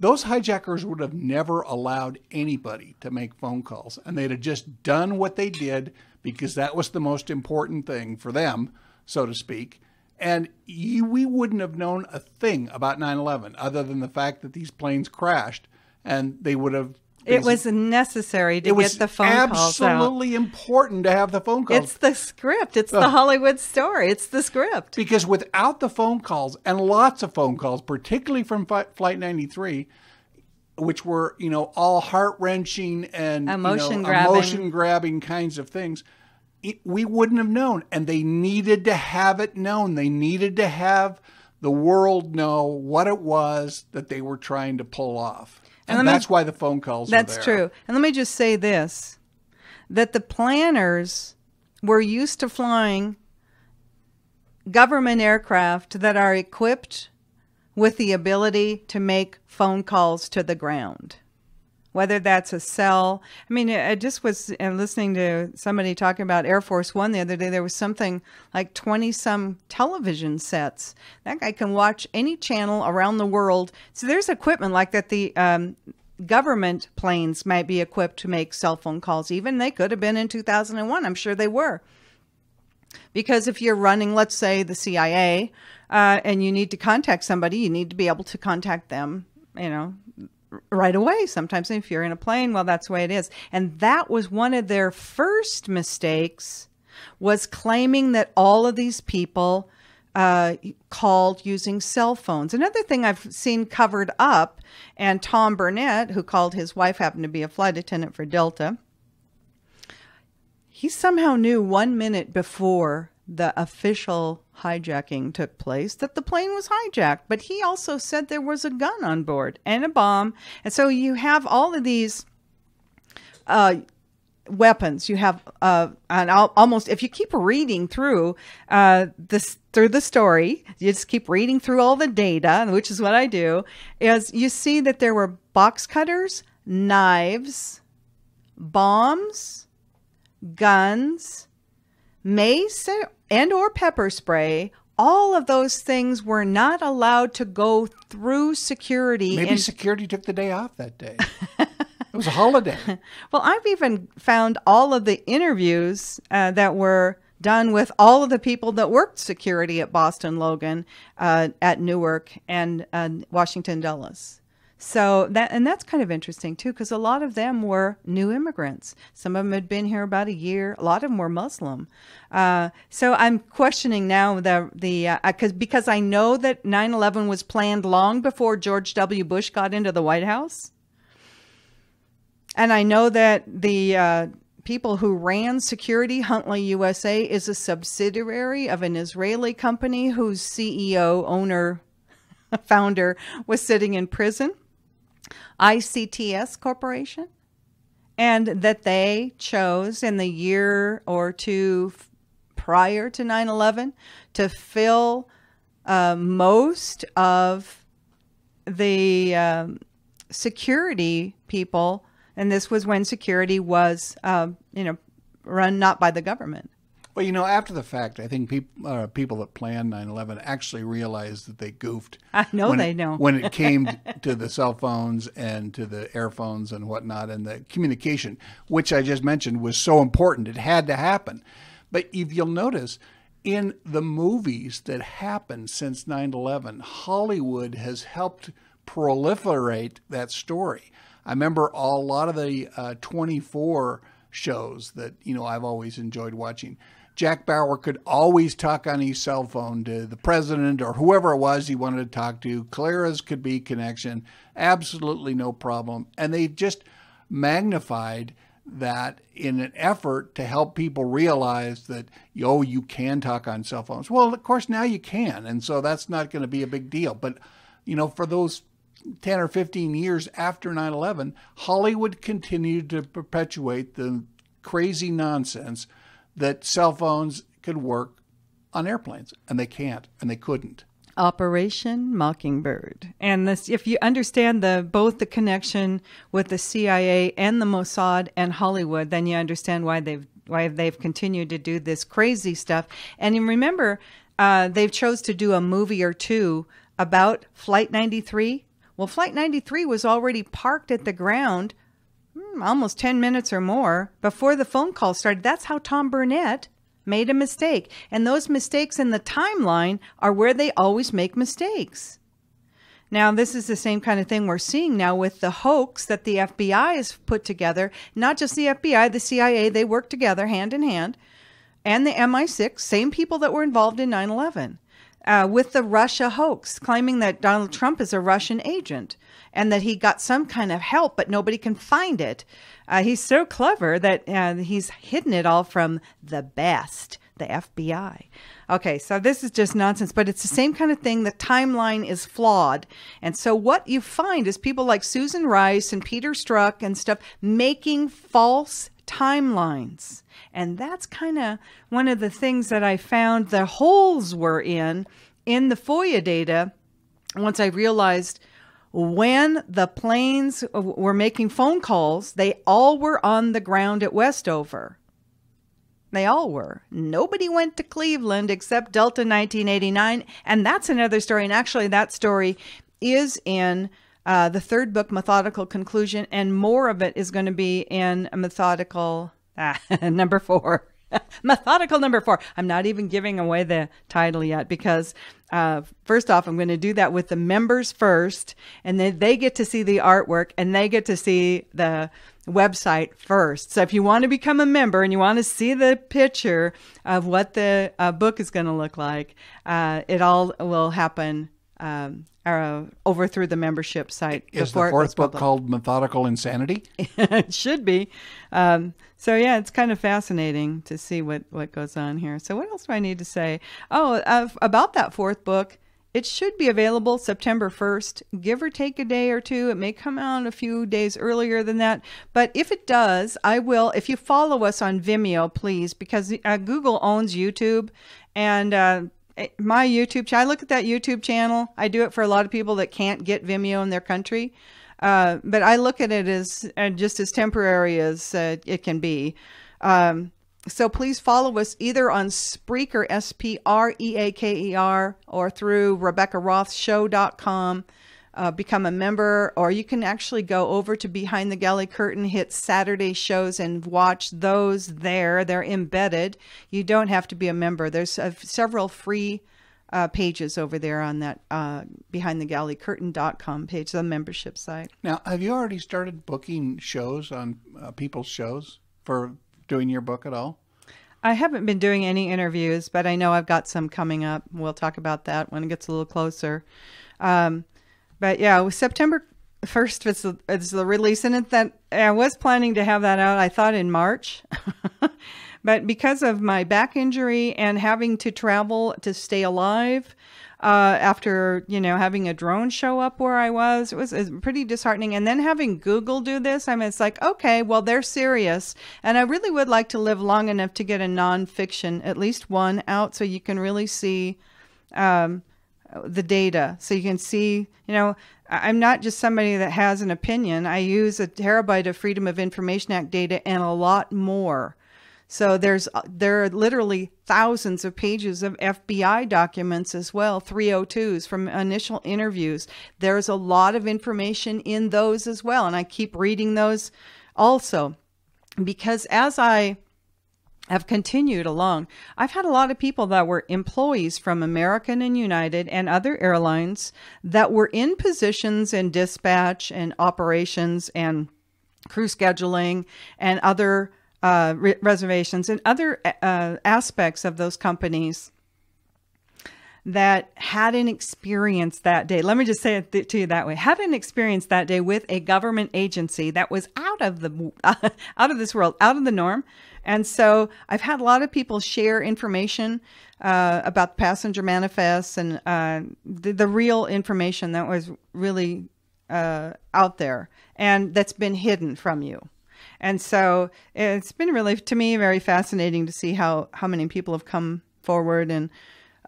[SPEAKER 2] those hijackers would have never allowed anybody to make phone calls and they'd have just done what they did because that was the most important thing for them so to speak. And you, we wouldn't have known a thing about 9-11 other than the fact that these planes crashed and they would have
[SPEAKER 3] it was necessary to get the phone calls out.
[SPEAKER 2] absolutely important to have the phone calls
[SPEAKER 3] It's the script. It's the Hollywood story. It's the script.
[SPEAKER 2] because without the phone calls and lots of phone calls, particularly from Flight 93, which were you know all heart wrenching and
[SPEAKER 3] Emotion
[SPEAKER 2] you know,
[SPEAKER 3] grabbing.
[SPEAKER 2] emotion grabbing kinds of things, it, we wouldn't have known. And they needed to have it known. They needed to have the world know what it was that they were trying to pull off. And,
[SPEAKER 3] me-
[SPEAKER 2] that's why the phone calls.
[SPEAKER 3] That's true. And let me just say this that the planners were used to flying government aircraft that are equipped with the ability to make phone calls to the ground. Whether that's a cell, I mean, I just was uh, listening to somebody talking about Air Force One the other day. There was something like 20 some television sets. That guy can watch any channel around the world. So there's equipment like that. The um, government planes might be equipped to make cell phone calls. Even they could have been in 2001. I'm sure they were. Because if you're running, let's say, the CIA, uh, and you need to contact somebody, you need to be able to contact them, you know, right away. Sometimes if you're in a plane, well, that's the way it is. And that was one of their first mistakes was claiming that all of these people uh, called using cell phones. Another thing I've seen covered up, and Tom Burnett, who called his wife, happened to be a flight attendant for Delta he somehow knew one minute before the official hijacking took place that the plane was hijacked, but he also said there was a gun on board and a bomb. And so you have all of these uh, weapons. You have uh, and al- almost if you keep reading through uh, this through the story, you just keep reading through all the data, which is what I do. Is you see that there were box cutters, knives, bombs, guns, mace and or pepper spray, all of those things were not allowed to go through security.
[SPEAKER 2] Maybe
[SPEAKER 3] and-
[SPEAKER 2] security took the day off that day. it was a holiday.
[SPEAKER 3] Well, I've even found all of the interviews uh, that were done with all of the people that worked security at Boston Logan, uh, at Newark, and uh, Washington Dulles. So that and that's kind of interesting too, because a lot of them were new immigrants. Some of them had been here about a year. A lot of them were Muslim. Uh, so I'm questioning now the the because because I know that 9/11 was planned long before George W. Bush got into the White House. And I know that the uh, people who ran Security Huntleigh USA is a subsidiary of an Israeli company whose CEO, owner, founder was sitting in prison, ICTS Corporation, and that they chose in the year or two prior to 9 11 to fill uh, most of the um, security people, and this was when security was, um, you know, run not by the government.
[SPEAKER 2] Well, you know, after the fact, I think peop, uh, people that planned 9/11 actually realized that they goofed.
[SPEAKER 3] I know they
[SPEAKER 2] it,
[SPEAKER 3] know.
[SPEAKER 2] when it came to the cell phones and to the airphones and whatnot, and the communication, which I just mentioned was so important. It had to happen. But if you'll notice, in the movies that happened since 9/11, Hollywood has helped proliferate that story. I remember a lot of the uh, 24 shows that you know I've always enjoyed watching. Jack Bauer could always talk on his cell phone to the president or whoever it was he wanted to talk to. Clara's could be connection, absolutely no problem. And they just magnified that in an effort to help people realize that, oh, you can talk on cell phones. Well, of course, now you can. And so that's not going to be a big deal. But, you know, for those 10 or 15 years after 9 11, Hollywood continued to perpetuate the crazy nonsense that cell phones could work on airplanes. And they can't, and they couldn't.
[SPEAKER 3] Operation Mockingbird. And this if you understand the both the connection with the CIA and the Mossad and Hollywood, then you understand why they've why they've continued to do this crazy stuff. And remember uh, they've chose to do a movie or two about Flight 93. Well, Flight 93 was already parked at the ground almost 10 minutes or more before the phone call started. That's how Tom Burnett made a mistake. And those mistakes in the timeline are where they always make mistakes. Now, this is the same kind of thing we're seeing now with the hoax that the FBI has put together. Not just the FBI, the CIA, they work together hand in hand, and the MI6, same people that were involved in 9 11. Uh, with the Russia hoax, claiming that Donald Trump is a Russian agent and that he got some kind of help, but nobody can find it. Uh, he's so clever that uh, he's hidden it all from the best, the FBI. Okay, so this is just nonsense, but it's the same kind of thing. The timeline is flawed. And so what you find is people like Susan Rice and Peter Strzok and stuff making false timelines. And that's kind of one of the things that I found the holes were in in the FOIA data once I realized when the planes were making phone calls, they all were on the ground at Westover. They all were. Nobody went to Cleveland except Delta 1989. And that's another story. And actually, that story is in uh, the third book, Methodical Conclusion. And more of it is going to be in a Methodical ah, number four. Methodical number four. I'm not even giving away the title yet because, uh, first off, I'm going to do that with the members first, and then they get to see the artwork and they get to see the website first. So if you want to become a member and you want to see the picture of what the uh, book is going to look like, uh, it all will happen. Um, uh, over through the membership site.
[SPEAKER 2] Is
[SPEAKER 3] before
[SPEAKER 2] the fourth book
[SPEAKER 3] public.
[SPEAKER 2] called Methodical Insanity?
[SPEAKER 3] it should be. Um, so yeah, it's kind of fascinating to see what what goes on here. So what else do I need to say? Oh, uh, about that fourth book. It should be available September 1st, give or take a day or two. It may come out a few days earlier than that. But if it does, I will, if you follow us on Vimeo, please, because uh, Google owns YouTube. And uh, my YouTube channel, I look at that YouTube channel. I do it for a lot of people that can't get Vimeo in their country. Uh, but I look at it as uh, just as temporary as uh, it can be. Um, so please follow us either on Spreaker, S P R E A K E R, or through RebekahRothShow.com. Uh, become a member, or you can actually go over to Behind the Galley Curtain, hit Saturday shows, and watch those there. They're embedded. You don't have to be a member. There's uh, several free uh, pages over there on that uh, BehindTheGalleyCurtain.com page, the membership site.
[SPEAKER 2] Now, have you already started booking shows on uh, people's shows for doing your book at all?
[SPEAKER 3] I haven't been doing any interviews, but I know I've got some coming up. We'll talk about that when it gets a little closer. Um, but yeah, September 1st is the, the release, and it, that I was planning to have that out. I thought in March, but because of my back injury and having to travel to stay alive. Uh, after you know having a drone show up where I was, it was, it was pretty disheartening. And then having Google do this, I mean, it's like okay, well they're serious, and I really would like to live long enough to get a nonfiction, at least one out, so you can really see um, the data. So you can see you know i'm not just somebody that has an opinion. I use a terabyte of freedom of information act data and a lot more. So there's uh, there are literally thousands of pages of FBI documents as well, 302s from initial interviews. There's a lot of information in those as well, and I keep reading those also. Because as I have continued along. I've had a lot of people that were employees from American and United and other airlines that were in positions in dispatch and operations and crew scheduling and other uh, re- reservations and other uh, aspects of those companies that had an experience that day. Let me just say it to you that way. Had an experience that day with a government agency that was out of the out of this world, out of the norm. And so I've had a lot of people share information uh, about passenger manifests and uh, the, the, real information that was really uh, out there and that's been hidden from you. And so it's been really, to me, very fascinating to see how, how many people have come forward and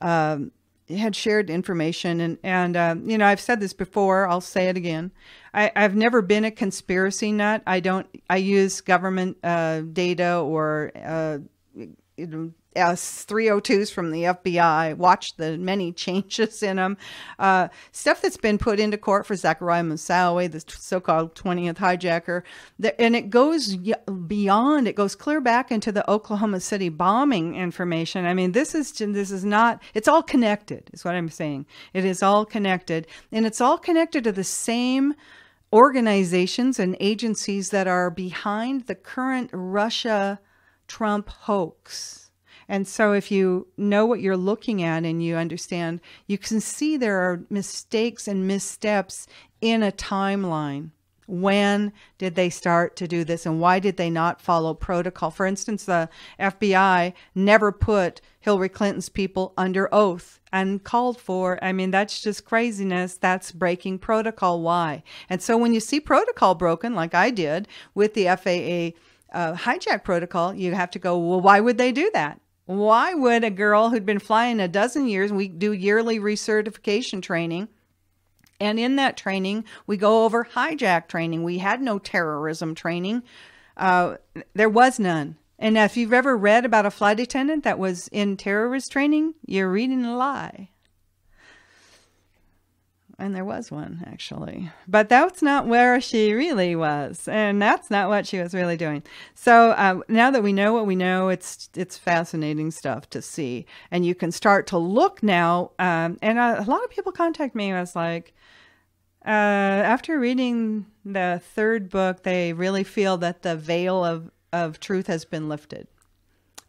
[SPEAKER 3] um, had shared information and and uh, you know I've said this before I'll say it again I, I've never been a conspiracy nut I don't I use government uh, data or uh, you know, S302s from the FBI, watch the many changes in them. Uh, stuff that's been put into court for Zacarias Moussaoui, the so called 20th hijacker. And it goes beyond, it goes clear back into the Oklahoma City bombing information. I mean, this is, this is not, it's all connected, is what I'm saying. It is all connected. And it's all connected to the same organizations and agencies that are behind the current Russia Trump hoax. And so, if you know what you're looking at and you understand, you can see there are mistakes and missteps in a timeline. When did they start to do this and why did they not follow protocol? For instance, the FBI never put Hillary Clinton's people under oath and called for. I mean, that's just craziness. That's breaking protocol. Why? And so, when you see protocol broken, like I did with the FAA uh, hijack protocol, you have to go, well, why would they do that? Why would a girl who'd been flying a dozen years, we do yearly recertification training, and in that training, we go over hijack training. We had no terrorism training. Uh, there was none. And if you've ever read about a flight attendant that was in terrorist training, you're reading a lie and there was one actually but that's not where she really was and that's not what she was really doing so uh, now that we know what we know it's it's fascinating stuff to see and you can start to look now um, and a, a, lot of people contact me and was like uh, after reading the third book they really feel that the veil of, of truth has been lifted.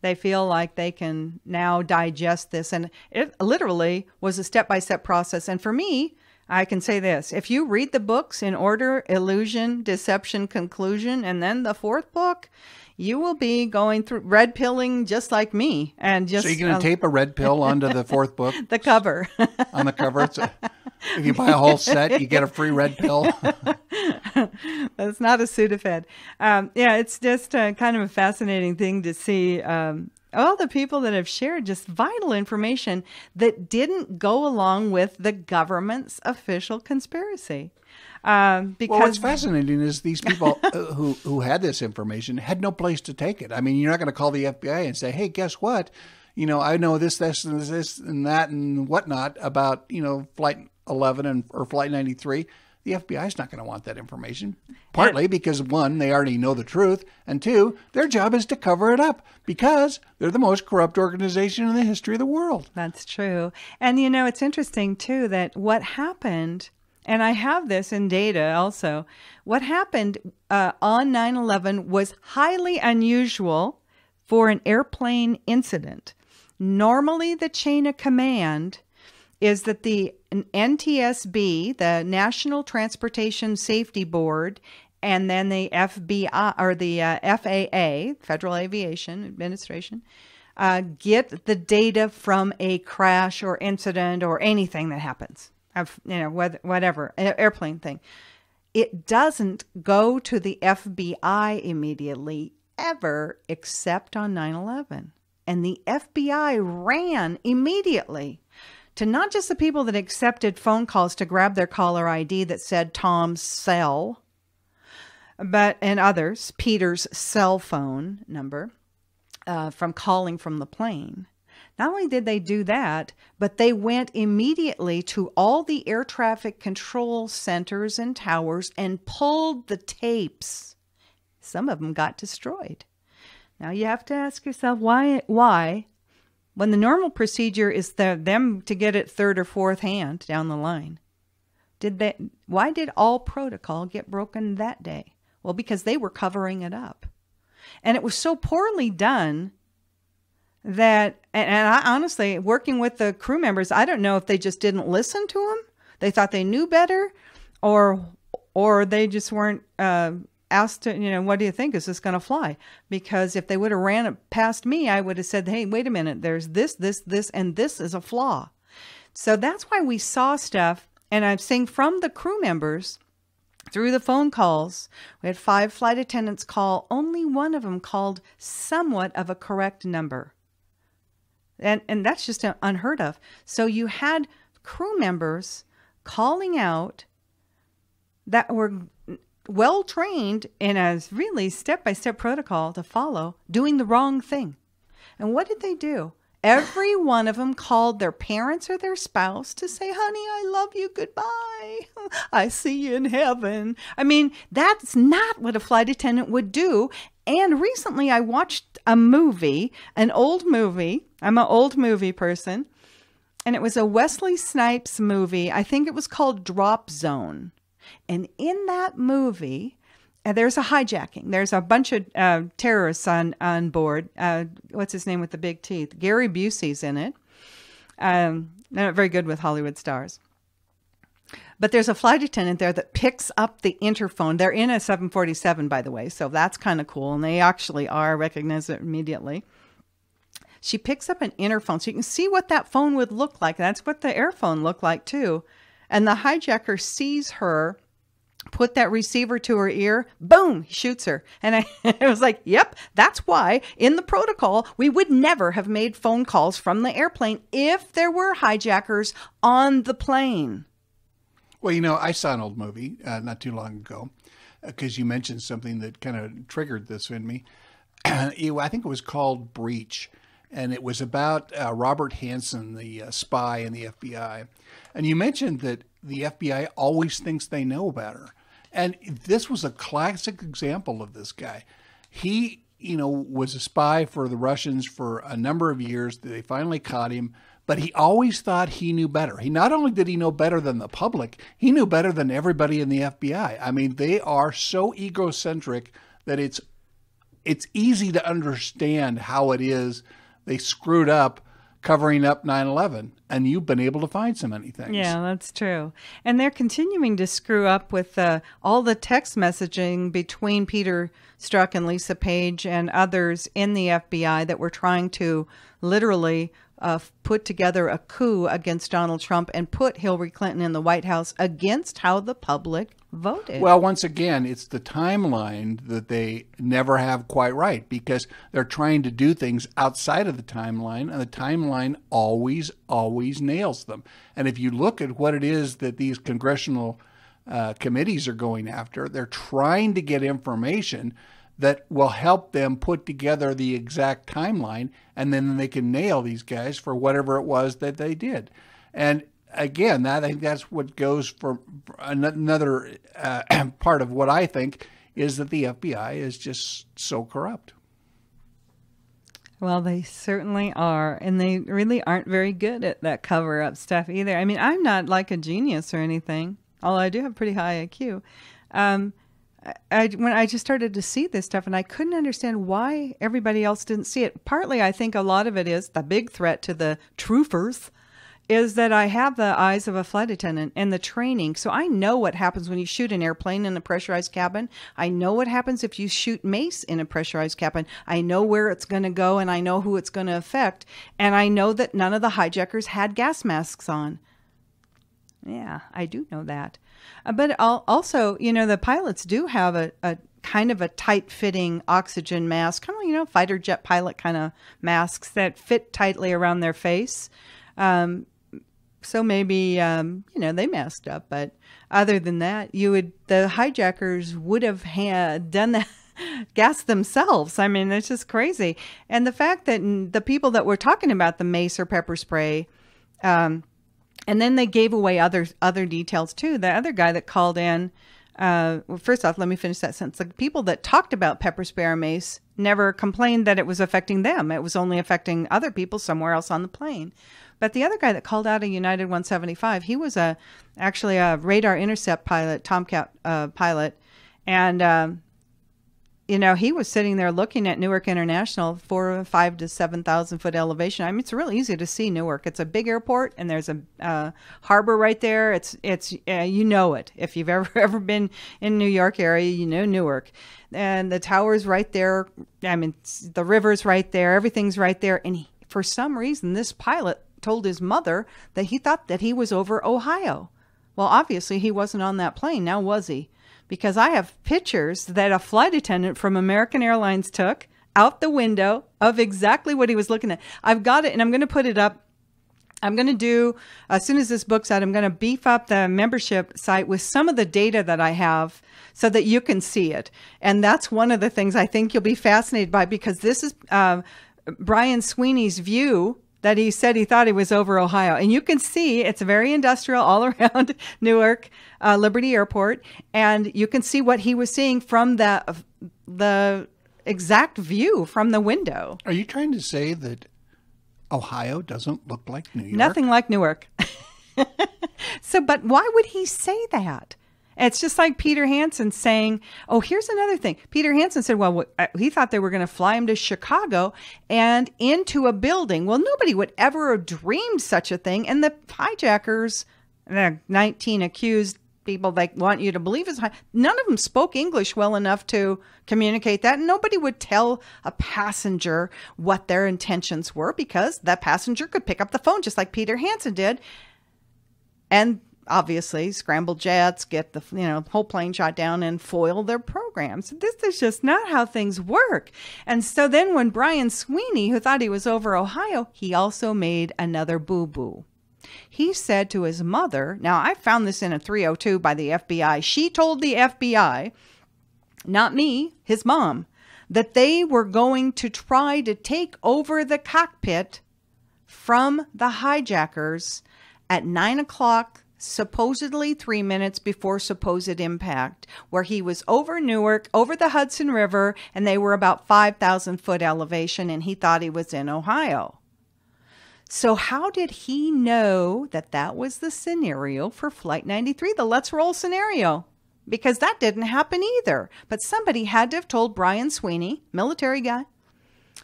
[SPEAKER 3] They feel like they can now digest this and it literally was a step-by-step process. And for me I can say this. If you read the books in order illusion, deception, conclusion, and then the fourth book, you will be going through red pilling just like me. And just
[SPEAKER 2] so you're going to uh, tape a red pill onto the fourth book,
[SPEAKER 3] the cover
[SPEAKER 2] on the cover. So if you buy a whole set, you get a free red pill.
[SPEAKER 3] That's not a Sudafed. Um, yeah, it's just uh, kind of a fascinating thing to see. Um, all the people that have shared just vital information that didn't go along with the government's official conspiracy. Um, because
[SPEAKER 2] well, what's fascinating is these people uh, who who had this information had no place to take it. I mean, you're not going to call the FBI and say, "Hey, guess what? You know, I know this, this, and this, and that, and whatnot about you know Flight 11 and or Flight 93." The FBI is not going to want that information. Partly because one, they already know the truth, and two, their job is to cover it up because they're the most corrupt organization in the history of the world.
[SPEAKER 3] That's true. And you know, it's interesting too that what happened, and I have this in data also, what happened uh, on 9 11 was highly unusual for an airplane incident. Normally, the chain of command is that the NTSB, the National Transportation Safety Board, and then the FBI or the uh, FAA, Federal Aviation Administration, uh, get the data from a crash or incident or anything that happens, of you know whatever airplane thing. It doesn't go to the FBI immediately ever, except on 9/11, and the FBI ran immediately to not just the people that accepted phone calls to grab their caller ID that said Tom's cell, but and others, Peter's cell phone number uh, from calling from the plane. Not only did they do that, but they went immediately to all the air traffic control centers and towers and pulled the tapes. Some of them got destroyed. Now you have to ask yourself why why when the normal procedure is the, them to get it third or fourth hand down the line. Did they why did all protocol get broken that day? Well, because they were covering it up. And it was so poorly done that and, and I honestly working with the crew members, I don't know if they just didn't listen to them. They thought they knew better or or they just weren't uh, asked, to, you know, what do you think? Is this going to fly? Because if they would have ran past me, I would have said, hey, wait a minute, there's this, this, this, and this is a flaw. So that's why we saw stuff. And I'm saying from the crew members through the phone calls, we had five flight attendants call. Only one of them called somewhat of a correct number. And, and that's just unheard of. So you had crew members calling out that were well trained in a really step by step protocol to follow, doing the wrong thing. And what did they do? Every one of them called their parents or their spouse to say, honey, I love you. Goodbye. I see you in heaven. I mean, that's not what a flight attendant would do. And recently I watched a movie, an old movie. I'm an old movie person. And it was a Wesley Snipes movie. I think it was called Drop Zone. And in that movie, uh, there's a hijacking. There's a bunch of uh, terrorists on on board. Uh, what's his name with the big teeth? Gary Busey's in it. Um, not very good with Hollywood stars. But there's a flight attendant there that picks up the interphone. They're in a 747, by the way, so that's kind of cool. And they actually are recognize it immediately. She picks up an interphone, so you can see what that phone would look like. That's what the airphone looked like too. And the hijacker sees her put that receiver to her ear, boom, shoots her. And I, I, was like, yep, that's why in the protocol we would never have made phone calls from the airplane if there were hijackers on the plane.
[SPEAKER 2] Well, you know, I saw an old movie uh, not too long ago because uh, you mentioned something that kind of triggered this in me. I think it was called Breach and it was about uh, Robert Hanssen, the uh, spy in the FBI. And you mentioned that the FBI always thinks they know better. And this was a classic example of this guy. He, you know, was a spy for the Russians for a number of years. They finally caught him, but he always thought he knew better. He not only did he know better than the public, he knew better than everybody in the FBI. I mean, they are so egocentric that it's it's easy to understand how it is they screwed up covering up 9-11 and you've been able to find so many things
[SPEAKER 3] yeah that's true and they're continuing to screw up with uh, all the text messaging between peter strzok and lisa page and others in the fbi that were trying to literally uh, put together a coup against Donald Trump and put Hillary Clinton in the White House against how the public voted.
[SPEAKER 2] Well, once again, it's the timeline that they never have quite right because they're trying to do things outside of the timeline, and the timeline always, always nails them. And if you look at what it is that these congressional uh, committees are going after. They're trying to get information that will help them put together the exact timeline, and then they can nail these guys for whatever it was that they did. And again, that, I think that's what goes for another uh, part of what I think is that the FBI is just so corrupt.
[SPEAKER 3] Well, they certainly are. And they really aren't very good at that cover up stuff either. I mean, I'm not like a genius or anything, although I do have pretty high IQ. Um, I, when I just started to see this stuff, and I couldn't understand why everybody else didn't see it. Partly, I think a lot of it is the big threat to the truthers is that I have the eyes of a flight attendant and the training. So I know what happens when you shoot an airplane in a pressurized cabin. I know what happens if you shoot mace in a pressurized cabin. I know where it's going to go and I know who it's going to affect. And I know that none of the hijackers had gas masks on. Yeah, I do know that. Uh, but also, you know, the pilots do have a, a kind of a tight fitting oxygen mask, kind of, you know, fighter jet pilot kind of masks that fit tightly around their face. Um, so maybe um, you know they masked up, but other than that, you would the hijackers would have had done that gas themselves. I mean, it's just crazy. And the fact that the people that were talking about the mace or pepper spray, um, and then they gave away other other details too. The other guy that called in. Uh, well, first off, let me finish that sentence. The people that talked about pepper spray mace never complained that it was affecting them. It was only affecting other people somewhere else on the plane. But the other guy that called out a United 175, he was a actually a radar intercept pilot, Tomcat uh, pilot, and um, you know he was sitting there looking at Newark International, four, five to seven thousand foot elevation. I mean, it's really easy to see Newark. It's a big airport, and there's a uh, harbor right there. It's it's uh, you know it if you've ever ever been in New York area, you know Newark, and the tower's right there. I mean, the river's right there. Everything's right there, and he, for some reason, this pilot told his mother that he thought that he was over Ohio. Well, obviously he wasn't on that plane, now was he? Because I have pictures that a flight attendant from American Airlines took out the window of exactly what he was looking at. I've got it and I'm going to put it up. I'm going to do, as soon as this book's out, I'm going to beef up the membership site with some of the data that I have so that you can see it. And that's one of the things I think you'll be fascinated by because this is uh, Brian Sweeney's view that he said he thought he was over Ohio. And you can see it's very industrial all around Newark uh, Liberty Airport, and you can see what he was seeing from the the exact view from the window.
[SPEAKER 2] Are you trying to say that Ohio doesn't look like New York?
[SPEAKER 3] Nothing like Newark. so, but why would he say that? It's just like Peter Hanson saying, "Oh, here's another thing." Peter Hanson said, "Well, uh, he thought they were going to fly him to Chicago and into a building." Well, nobody would ever have dreamed such a thing. And the hijackers, the 19 accused people they want you to believe is none of them spoke English well enough to communicate that. Nobody would tell a passenger what their intentions were because that passenger could pick up the phone just like Peter Hanson did. And obviously scramble jets, get the you know whole plane shot down, and foil their programs. This is just not how things work. And so then when Brian Sweeney, who thought he was over Ohio, he also made another boo boo. He said to his mother, now I found this in a 302 by the FBI. She told the FBI, not me, his mom, that they were going to try to take over the cockpit from the hijackers at nine o'clock supposedly three minutes before supposed impact, where he was over Newark, over the Hudson River, and they were about 5,000 foot elevation, and he thought he was in Ohio. So, how did he know that that was the scenario for Flight 93, the let's roll scenario? Because that didn't happen either. But somebody had to have told Brian Sweeney, military guy,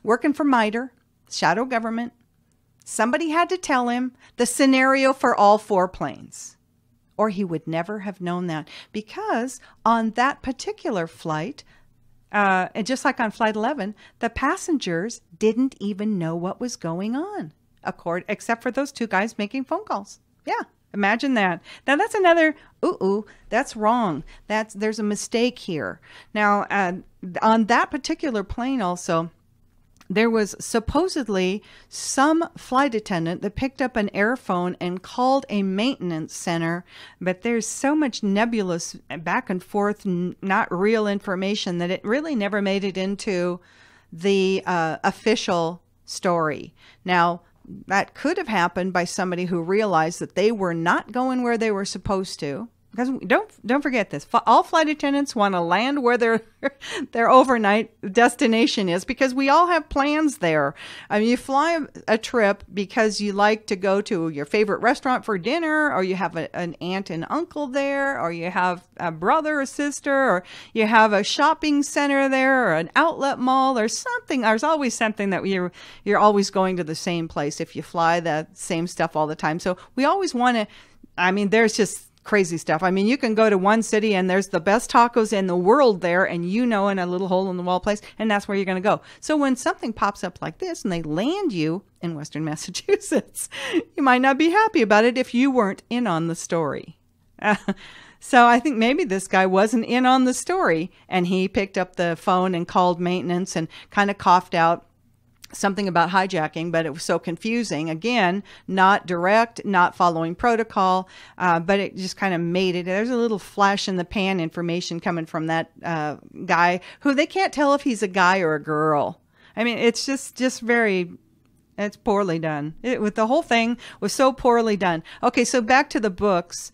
[SPEAKER 3] working for MITRE, shadow government, Somebody had to tell him the scenario for all four planes, or he would never have known that because on that particular flight, uh, and just like on flight 11, the passengers didn't even know what was going on, accord, except for those two guys making phone calls. Yeah, imagine that. Now that's another ooh ooh. That's wrong. That's there's a mistake here. Now uh, on that particular plane also there was supposedly some flight attendant that picked up an airphone and called a maintenance center, but there's so much nebulous back and forth, not real information, that it really never made it into the uh, official story. Now, that could have happened by somebody who realized that they were not going where they were supposed to because don't don't forget this. All flight attendants want to land where their their overnight destination is because we all have plans there. I mean you fly a trip because you like to go to your favorite restaurant for dinner or you have a, an aunt and uncle there or you have a brother or sister or you have a shopping center there or an outlet mall or something there's always something that you're you're always going to the same place if you fly the same stuff all the time. So we always want to i mean there's just crazy stuff. I mean, you can go to one city and there's the best tacos in the world there, and you know, in a little hole in the wall place, and that's where you're going to go. So when something pops up like this and they land you in Western Massachusetts, you might not be happy about it if you weren't in on the story. So I think maybe this guy wasn't in on the story, and he picked up the phone and called maintenance and kind of coughed out something about hijacking, but it was so confusing. Again, not direct, not following protocol, uh, but it just kind of made it. There's a little flash in the pan information coming from that uh, guy who they can't tell if he's a guy or a girl. I mean, it's just just very. It's poorly done. It, with the whole thing was so poorly done. Okay, so back to the books.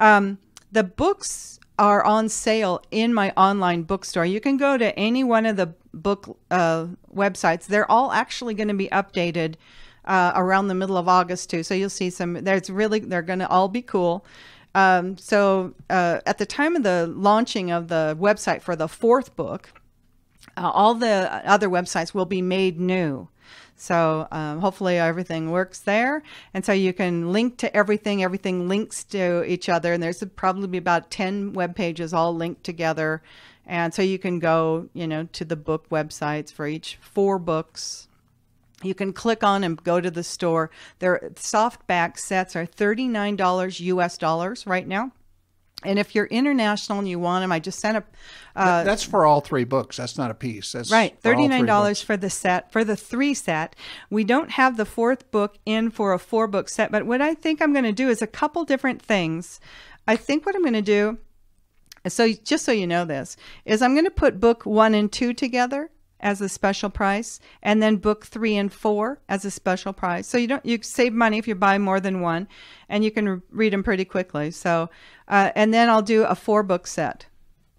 [SPEAKER 3] Um, the books are on sale in my online bookstore. You can go to any one of the book uh, websites. They're all actually going to be updated uh, around the middle of August too. So you'll see some. There's really they're going to all be cool. Um, so uh, at the time of the launching of the website for the fourth book, uh, all the other websites will be made new. So um, hopefully everything works there. And so you can link to everything. Everything links to each other. And there's probably about 10 web pages all linked together. And so you can go, you know, to the book websites for each four books. You can click on and go to the store. Their softback sets are $39 US dollars right now. And if you're international and you want them, I just sent a.
[SPEAKER 2] Uh, That's for all three books. That's not a piece. That's
[SPEAKER 3] right. Thirty nine dollars for the set for the three set. We don't have the fourth book in for a four book set, but what I think I'm going to do is a couple different things. I think what I'm going to do, so just so you know this, is I'm going to put book one and two together as a special price, and then book three and four as a special price. So you don't you save money if you buy more than one, and you can read them pretty quickly. So, uh, and then I'll do a four book set,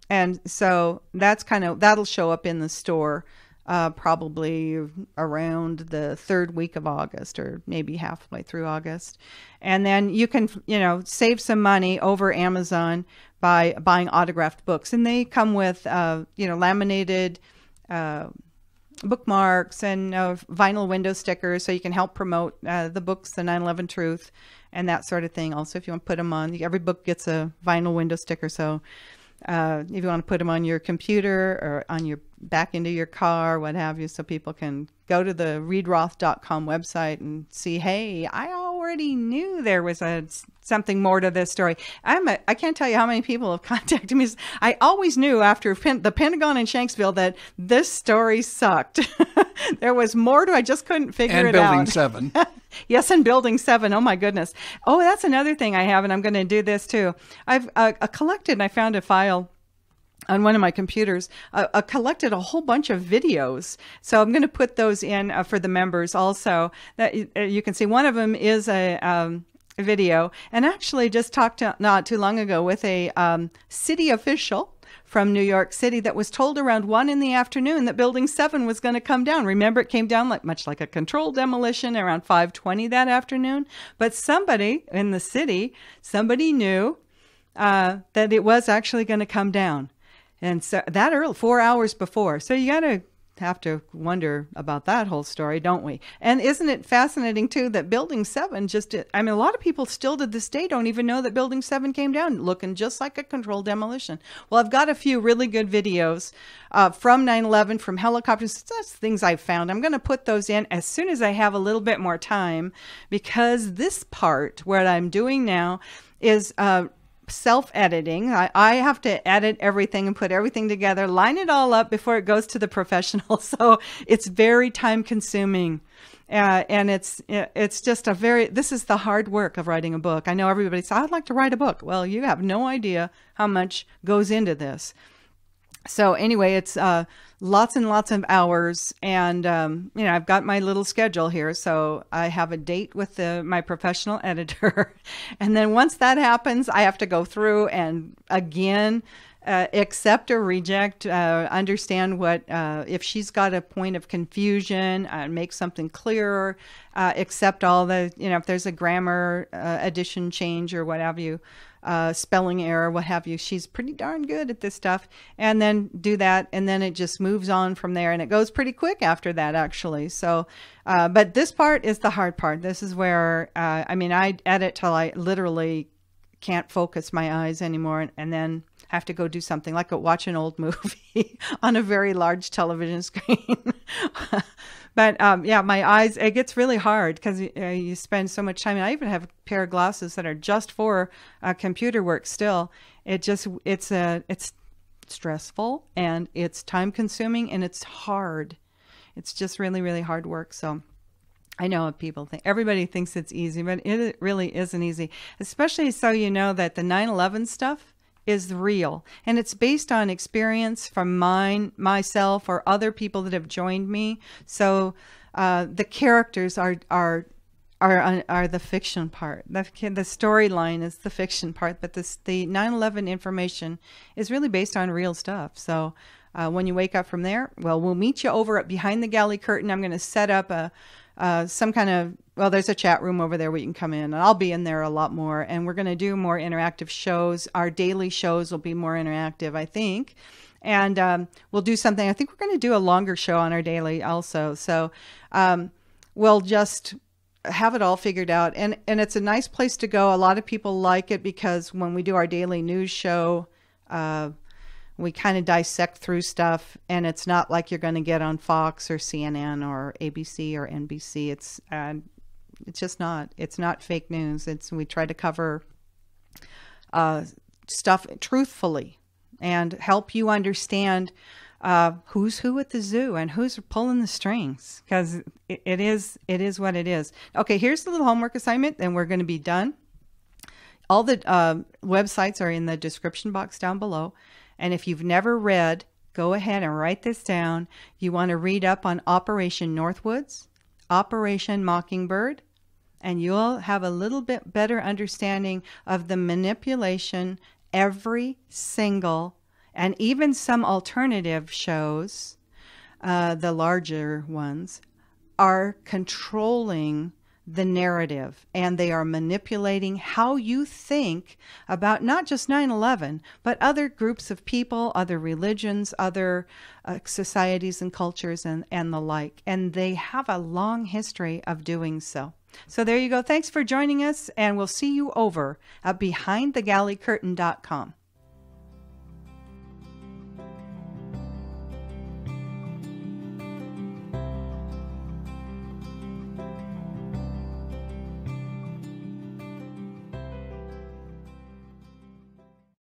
[SPEAKER 3] and so that's kind of that'll show up in the store. Uh, probably around the third week of August or maybe halfway through August. And then you can, you know, save some money over Amazon by buying autographed books. And they come with, uh, you know, laminated uh, bookmarks and uh, vinyl window stickers so you can help promote uh, the books, the 9 11 Truth, and that sort of thing. Also, if you want to put them on, every book gets a vinyl window sticker. So uh, if you want to put them on your computer or on your back into your car, what have you, so people can go to the readroth.com website and see, hey, I already knew there was a something more to this story. I'm a, I can't tell you how many people have contacted me. I always knew after the Pentagon in Shanksville that this story sucked. there was more to I just couldn't figure
[SPEAKER 2] and
[SPEAKER 3] it
[SPEAKER 2] building
[SPEAKER 3] out.
[SPEAKER 2] seven.
[SPEAKER 3] yes, and building seven. Oh my goodness. Oh, that's another thing I have, and I'm going to do this too. I've uh, collected. and I found a file on one of my computers, uh, uh, collected a whole bunch of videos. So I'm going to put those in uh, for the members also. That uh, you can see one of them is a. Um, video and actually just talked to, not too long ago with a um, city official from New York City that was told around one in the afternoon that Building Seven was going to come down. Remember, it came down like much like a controlled demolition around 5:20 that afternoon. But somebody in the city, somebody knew uh, that it was actually going to come down. And so that early, four hours before. So you got to have to wonder about that whole story, don't we? And isn't it fascinating too that Building 7 just, I mean, a lot of people still to this day don't even know that Building 7 came down looking just like a controlled demolition. Well, I've got a few really good videos uh, from 9 11, from helicopters. That's things I've found. I'm going to put those in as soon as I have a little bit more time because this part, what I'm doing now, is uh, self editing. I, I have to edit everything and put everything together, line it all up before it goes to the professional. So it's very time consuming. Uh, and it's it's just a very this is the hard work of writing a book. I know everybody says I'd like to write a book. Well, you have no idea how much goes into this. So anyway, it's uh, lots and lots of hours, and um, you know I've got my little schedule here. So I have a date with the, my professional editor, and then once that happens, I have to go through and again uh, accept or reject, uh, understand what, uh, if she's got a point of confusion, uh, make something clearer, uh, accept all the, you know, if there's a grammar addition change or what have you, spelling error, what have you. She's pretty darn good at this stuff. And then do that. And then it just moves on from there. And it goes pretty quick after that, actually. So, uh, but this part is the hard part. This is where, uh, I mean, I edit till I literally can't focus my eyes anymore. And then have to go do something like watch an old movie on a very large television screen. but um, yeah, my eyes, it gets really hard because uh, you spend so much time. And I even have a pair of glasses that are just for uh, computer work still. It just, it's a, it's stressful and it's time consuming and it's hard. It's just really, really hard work. So, I know people think everybody thinks it's easy, but it really isn't easy. Especially so you know that the 9/11 stuff is real. And it's based on experience from mine myself or other people that have joined me. So uh, the characters are are are are the fiction part. The, the storyline is the fiction part but this the 9-11 information is really based on real stuff. So uh, when you wake up from there well we'll meet you over at behind the galley curtain. I'm going to set up a uh, some kind of well there's a chat room over there where you can come in and i'll be in there a lot more and we're going to do more interactive shows. Our daily shows will be more interactive i think. And um, we'll do something i think we're going to do a longer show on our daily also. So um, we'll just have it all figured out and and it's a nice place to go. A lot of people like it because when we do our daily news show uh, we kind of dissect through stuff and it's not like you're going to get on fox or cnn or abc or nbc it's uh, it's just not it's not fake news. It's we try to cover uh, stuff truthfully and help you understand uh, who's who at the zoo and who's pulling the strings because it, it is it is what it is. Okay here's the little homework assignment and we're going to be done. All the uh, websites are in the description box down below and if you've never read, go ahead and write this down. You want to read up on Operation Northwoods, Operation Mockingbird, and you'll have a little bit better understanding of the manipulation every single and even some alternative shows, uh, the larger ones, are controlling the narrative and they are manipulating how you think about not just 9 11, but other groups of people, other religions, other uh, societies and cultures, and, and the like. And they have a long history of doing so. So there you go. Thanks for joining us, and we'll see you over at BehindTheGalleyCurtain.com.